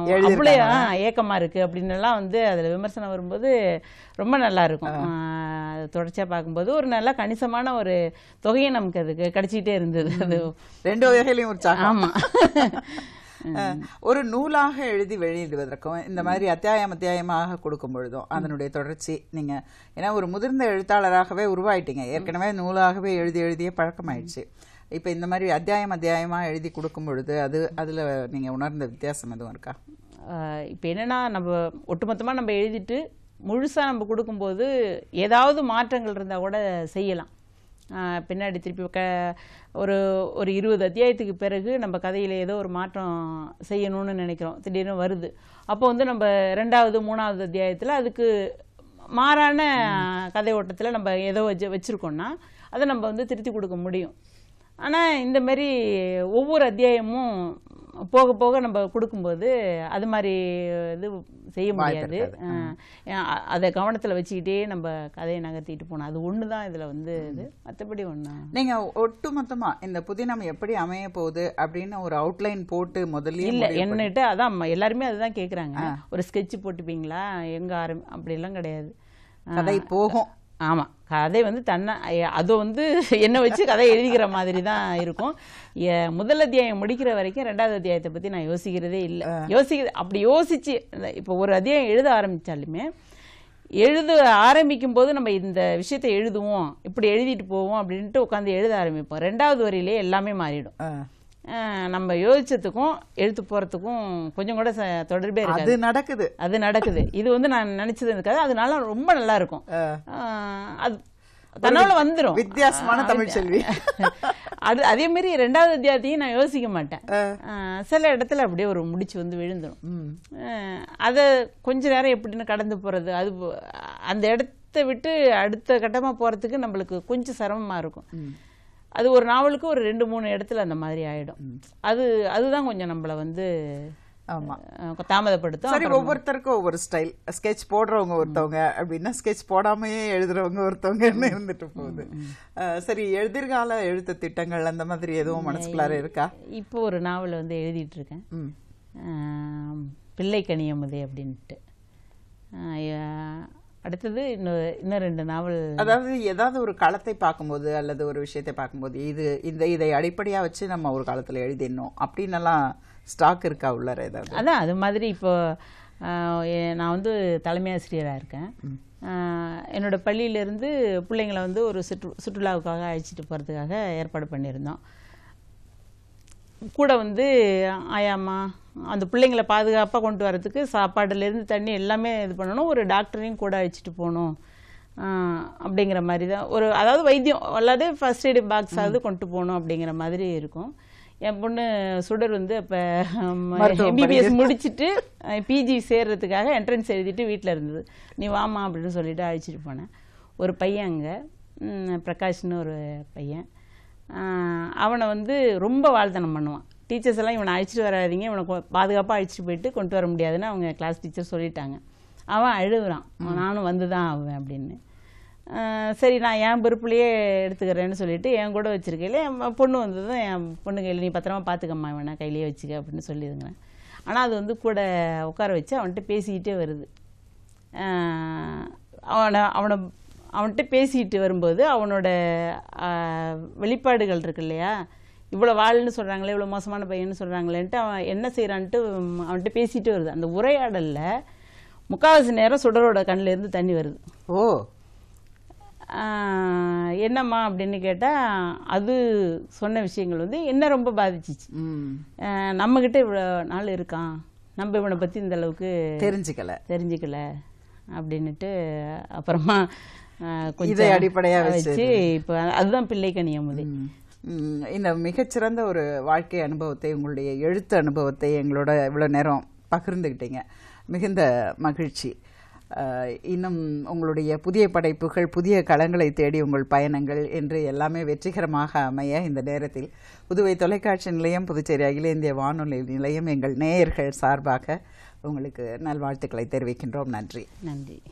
அவ்வளோ ஆ, ஏக்கமா இருக்கு. அப்படின்னு எல்லாம் வந்து அதுல விமர்சனம் வரும்போது ரொம்ப நல்லா இருக்கும். ஆ, அது தொடர்ச்சியா பார்க்கும்போது ஒரு நல்ல கணிசமான ஒரு தொகையை நமக்கு அதுக்கு கிடைச்சிட்டே இருந்தது. அது ரெண்டு வகையிலையும் உற்சாகம் ஒரு நூலாக எழுதி வெளியிடுவதற்கும் இந்த மாதிரி அத்தியாயம் அத்தியாயமாக கொடுக்கும் பொழுதும் அதனுடைய தொடர்ச்சி நீங்க ஏன்னா ஒரு முதிர்ந்த எழுத்தாளராகவே உருவாயிட்டீங்க. ஏற்கனவே நூலாகவே எழுதி எழுதிய பழக்கமாயிடுச்சு. இப்ப இந்த மாதிரி அத்தியாயம் அத்தியாயமா எழுதி கொடுக்கும் பொழுது அது அதுல நீங்க உணர்ந்த வித்தியாசம் எதுவும் இருக்கா? இப்ப என்னன்னா நம்ம ஒட்டுமொத்தமா நம்ம எழுதிட்டு முழுசா நம்ம கொடுக்கும்போது ஏதாவது மாற்றங்கள் இருந்தா கூட செய்யலாம். பின்னாடி திருப்பி க ஒரு ஒரு இருபது அத்தியாயத்துக்கு பிறகு நம்ம கதையில ஏதோ ஒரு மாற்றம் செய்யணும்னு நினைக்கிறோம். திடீர்னு வருது. அப்போ வந்து நம்ம ரெண்டாவது மூணாவது அத்தியாயத்துல அதுக்கு மாறான கதை ஓட்டத்துல நம்ம ஏதோ வச்சு வச்சிருக்கோம்னா அதை நம்ம வந்து திருத்தி கொடுக்க முடியும். ஆனா இந்த மாதிரி ஒவ்வொரு அத்தியாயமும் போக போக நம்ம கொடுக்கும்போது அது மாதிரி இது செய்ய முடியாது. அதை கவனத்துல வச்சுக்கிட்டே நம்ம கதையை நகர்த்திட்டு போனோம் அது ஒன்று தான் இதில் வந்து இது. மற்றபடி ஒன்று நீங்க ஒட்டுமொத்தமா இந்த புதினம் எப்படி அமைய போகுது அப்படின்னு ஒரு அவுட்லைன் போட்டு முதல்லயே இல்ல என்னட்டு அதான் எல்லாருமே அதுதான் கேக்குறாங்க. ஒரு ஸ்கெட்ச் போட்டுப்பீங்களா? எங்க ஆரம்பி அப்படிலாம் கிடையாது. கதை போகும். ஆமா. கதை வந்து தன்னை அது வந்து என்ன வச்சு கதை எழுதிக்கிற மாதிரி தான் இருக்கும் முதல் அத்தியாயம் முடிக்கிற வரைக்கும் ரெண்டாவது அத்தியாயத்தை பத்தி நான் யோசிக்கிறதே இல்லை. யோசிக்க அப்படி யோசிச்சு இப்போ ஒரு அத்தியாயம் எழுத ஆரம்பிச்சாலுமே எழுத ஆரம்பிக்கும் போது நம்ம இந்த விஷயத்தை எழுதுவோம் இப்படி எழுதிட்டு போவோம் அப்படின்ட்டு உட்காந்து எழுத ஆரம்பிப்போம். ரெண்டாவது வரியிலே எல்லாமே மாறிடும். நம்ம யோசிச்சதுக்கும் எழுத்து போறதுக்கும் கொஞ்சம் கூட தொடர்பே இருக்காது. அது நடக்குது. அது நடக்குது. இது வந்து நான் நினைச்சது இருக்காது. அதனால ரொம்ப நல்லா இருக்கும். அது தன்னால வந்துரும். வித்தியாசமான தமிழ் செல்வி. அது அதே மாதிரி ரெண்டாவது அத்தியாயத்தையும் நான் யோசிக்க மாட்டேன். சில இடத்துல அப்படியே ஒரு முடிச்சு வந்து விழுந்துரும். ம். ஆஹ் அதை கொஞ்ச நேரம் எப்படின்னு கடந்து போறது அது அந்த இடத்த விட்டு அடுத்த கட்டமா போறதுக்கு நம்மளுக்கு கொஞ்சம் சிரமமா இருக்கும். அது ஒரு நாவலுக்கு ஒரு ரெண்டு மூணு இடத்துல அந்த மாதிரி ஆயிடும். அது அதுதான் கொஞ்சம் நம்மள வந்து தாமதப்படுத்தும். சரி ஒவ்வொருத்தருக்கும் ஒவ்வொரு ஸ்டைல். ஸ்கெட்ச் போடுறவங்க ஒருத்தவங்க அப்படின்னா ஸ்கெட்ச் போடாமையே எழுதுறவங்க ஒருத்தவங்கன்னு இருந்துட்டு போகுது. சரி எதிர்கால எழுத்து திட்டங்கள் அந்த மாதிரி எதுவும் மனசுக்குள்ளார இருக்கா? இப்போ ஒரு நாவல் வந்து எழுதிட்டு இருக்கேன் பிள்ளை கனியமுதே அப்படின்ட்டு. அடுத்தது இன்னும் இன்னும் ரெண்டு நாவல். அதாவது ஏதாவது ஒரு களத்தை பார்க்கும்போது அல்லது ஒரு விஷயத்தை பார்க்கும்போது இது இந்த இதை அடிப்படையா வச்சு நம்ம ஒரு காலத்துல எழுதிடணும் அப்படின்னு எல்லாம் ஸ்டாக் இருக்கா உள்ளார ஏதாவது? அதான் அது மாதிரி இப்போ ஆ, எ- நான் வந்து தலைமை ஆசிரியராக இருக்கேன் ஆ, என்னோட பள்ளியிலேருந்து பிள்ளைங்களை வந்து ஒரு சுற்று சுற்றுலாவுக்காக அழைச்சிட்டு போகிறதுக்காக ஏற்பாடு பண்ணியிருந்தோம். கூட வந்து ஆயாம்மா அந்த பிள்ளைங்களை பாதுகாப்பாக கொண்டு வரதுக்கு சாப்பாடுலேருந்து தண்ணி எல்லாமே இது பண்ணணும். ஒரு டாக்டரையும் கூட அழைச்சிட்டு போகணும். அப்படிங்கிற மாதிரி தான் ஒரு அதாவது வைத்தியம் அல்லது ஃபர்ஸ்ட் எய்டு பாக்ஸாவது கொண்டு போகணும் அப்படிங்கிற மாதிரி இருக்கும். என் பொண்ணு சுடர் வந்து அப்போ எம்பிபிஎஸ் முடிச்சிட்டு பிஜி சேர்றதுக்காக என்ட்ரன்ஸ் எழுதிட்டு வீட்டில் இருந்தது. நீ வாமா அப்படின்னு சொல்லிட்டு அழைச்சிட்டு போனேன். ஒரு பையன் அங்கே. பிரகாஷ்னு ஒரு பையன். அவனை வந்து ரொம்ப வாழ்த்தனம் பண்ணுவான். டீச்சர்ஸ் எல்லாம் இவனை அழைச்சிட்டு வராதீங்க இவனை பாதுகாப்பாக அழைச்சிட்டு போயிட்டு கொண்டு வர முடியாதுன்னு அவங்க கிளாஸ் டீச்சர் சொல்லிட்டாங்க. அவன் அழுகுறான். நானும் வந்து தான் ஆவேன் அப்படின்னு. சரி நான் என் பொறுப்புலையே எடுத்துக்கிறேன்னு சொல்லிட்டு என் கூட வச்சிருக்கையில என் பொண்ணு வந்ததும் என் பொண்ணு கையில் நீ பத்திரமா பார்த்துக்கம்மா இவனை கையிலேயே வச்சுக்க அப்படின்னு சொல்லியிருந்தேன் ஆனால் அது வந்து கூட உட்கார வச்சு அவன்கிட்ட பேசிக்கிட்டே வருது. அவனை அவனை அவன்கிட்ட பேசிட்டு வரும்போது அவனோட வெளிப்பாடுகள் இருக்கு இல்லையா? இவ்வளோ வாழ்னு சொல்கிறாங்களே இவ்வளோ மோசமான பையன்னு சொல்கிறாங்களேன்ட்டு அவன் என்ன செய்கிறான்ட்டு அவன்கிட்ட பேசிட்டு வருது. அந்த உரையாடலில் முக்காவாசி நேரம் சுடரோட கண்ணுல இருந்து தண்ணி வருது. ஓ. என்னம்மா அப்படின்னு கேட்டால் அது சொன்ன விஷயங்கள் வந்து என்ன ரொம்ப பாதிச்சிச்சு. நம்மக்கிட்ட இவ்வளோ நாள் இருக்கான் நம்ம இவனை பற்றி இந்த அளவுக்கு தெரிஞ்சுக்கல. தெரிஞ்சுக்கல. அப்படின்னுட்டு அப்புறமா ஆஹ், இதை அடிப்படையா வச்சு. இப்போ அதுதான் பிள்ளை கனியமுதே ம். ம். இந்த மிகச்சிறந்த ஒரு வாழ்க்கை அனுபவத்தை உங்களுடைய எழுத்து அனுபவத்தை எங்களோட இவ்வளோ நேரம் பகிர்ந்துக்கிட்டீங்க மிகுந்த மகிழ்ச்சி. இன்னும் உங்களுடைய புதிய படைப்புகள் புதிய களங்களை தேடி உங்கள் பயணங்கள் என்று எல்லாமே வெற்றிகரமாக அமைய இந்த நேரத்தில் புதுவை தொலைக்காட்சி நிலையம் புதுச்சேரி அகில இந்திய வானொலி நிலையம் எங்கள் நேயர்கள் சார்பாக உங்களுக்கு நல்வாழ்த்துக்களை தெரிவிக்கின்றோம். நன்றி. நன்றி.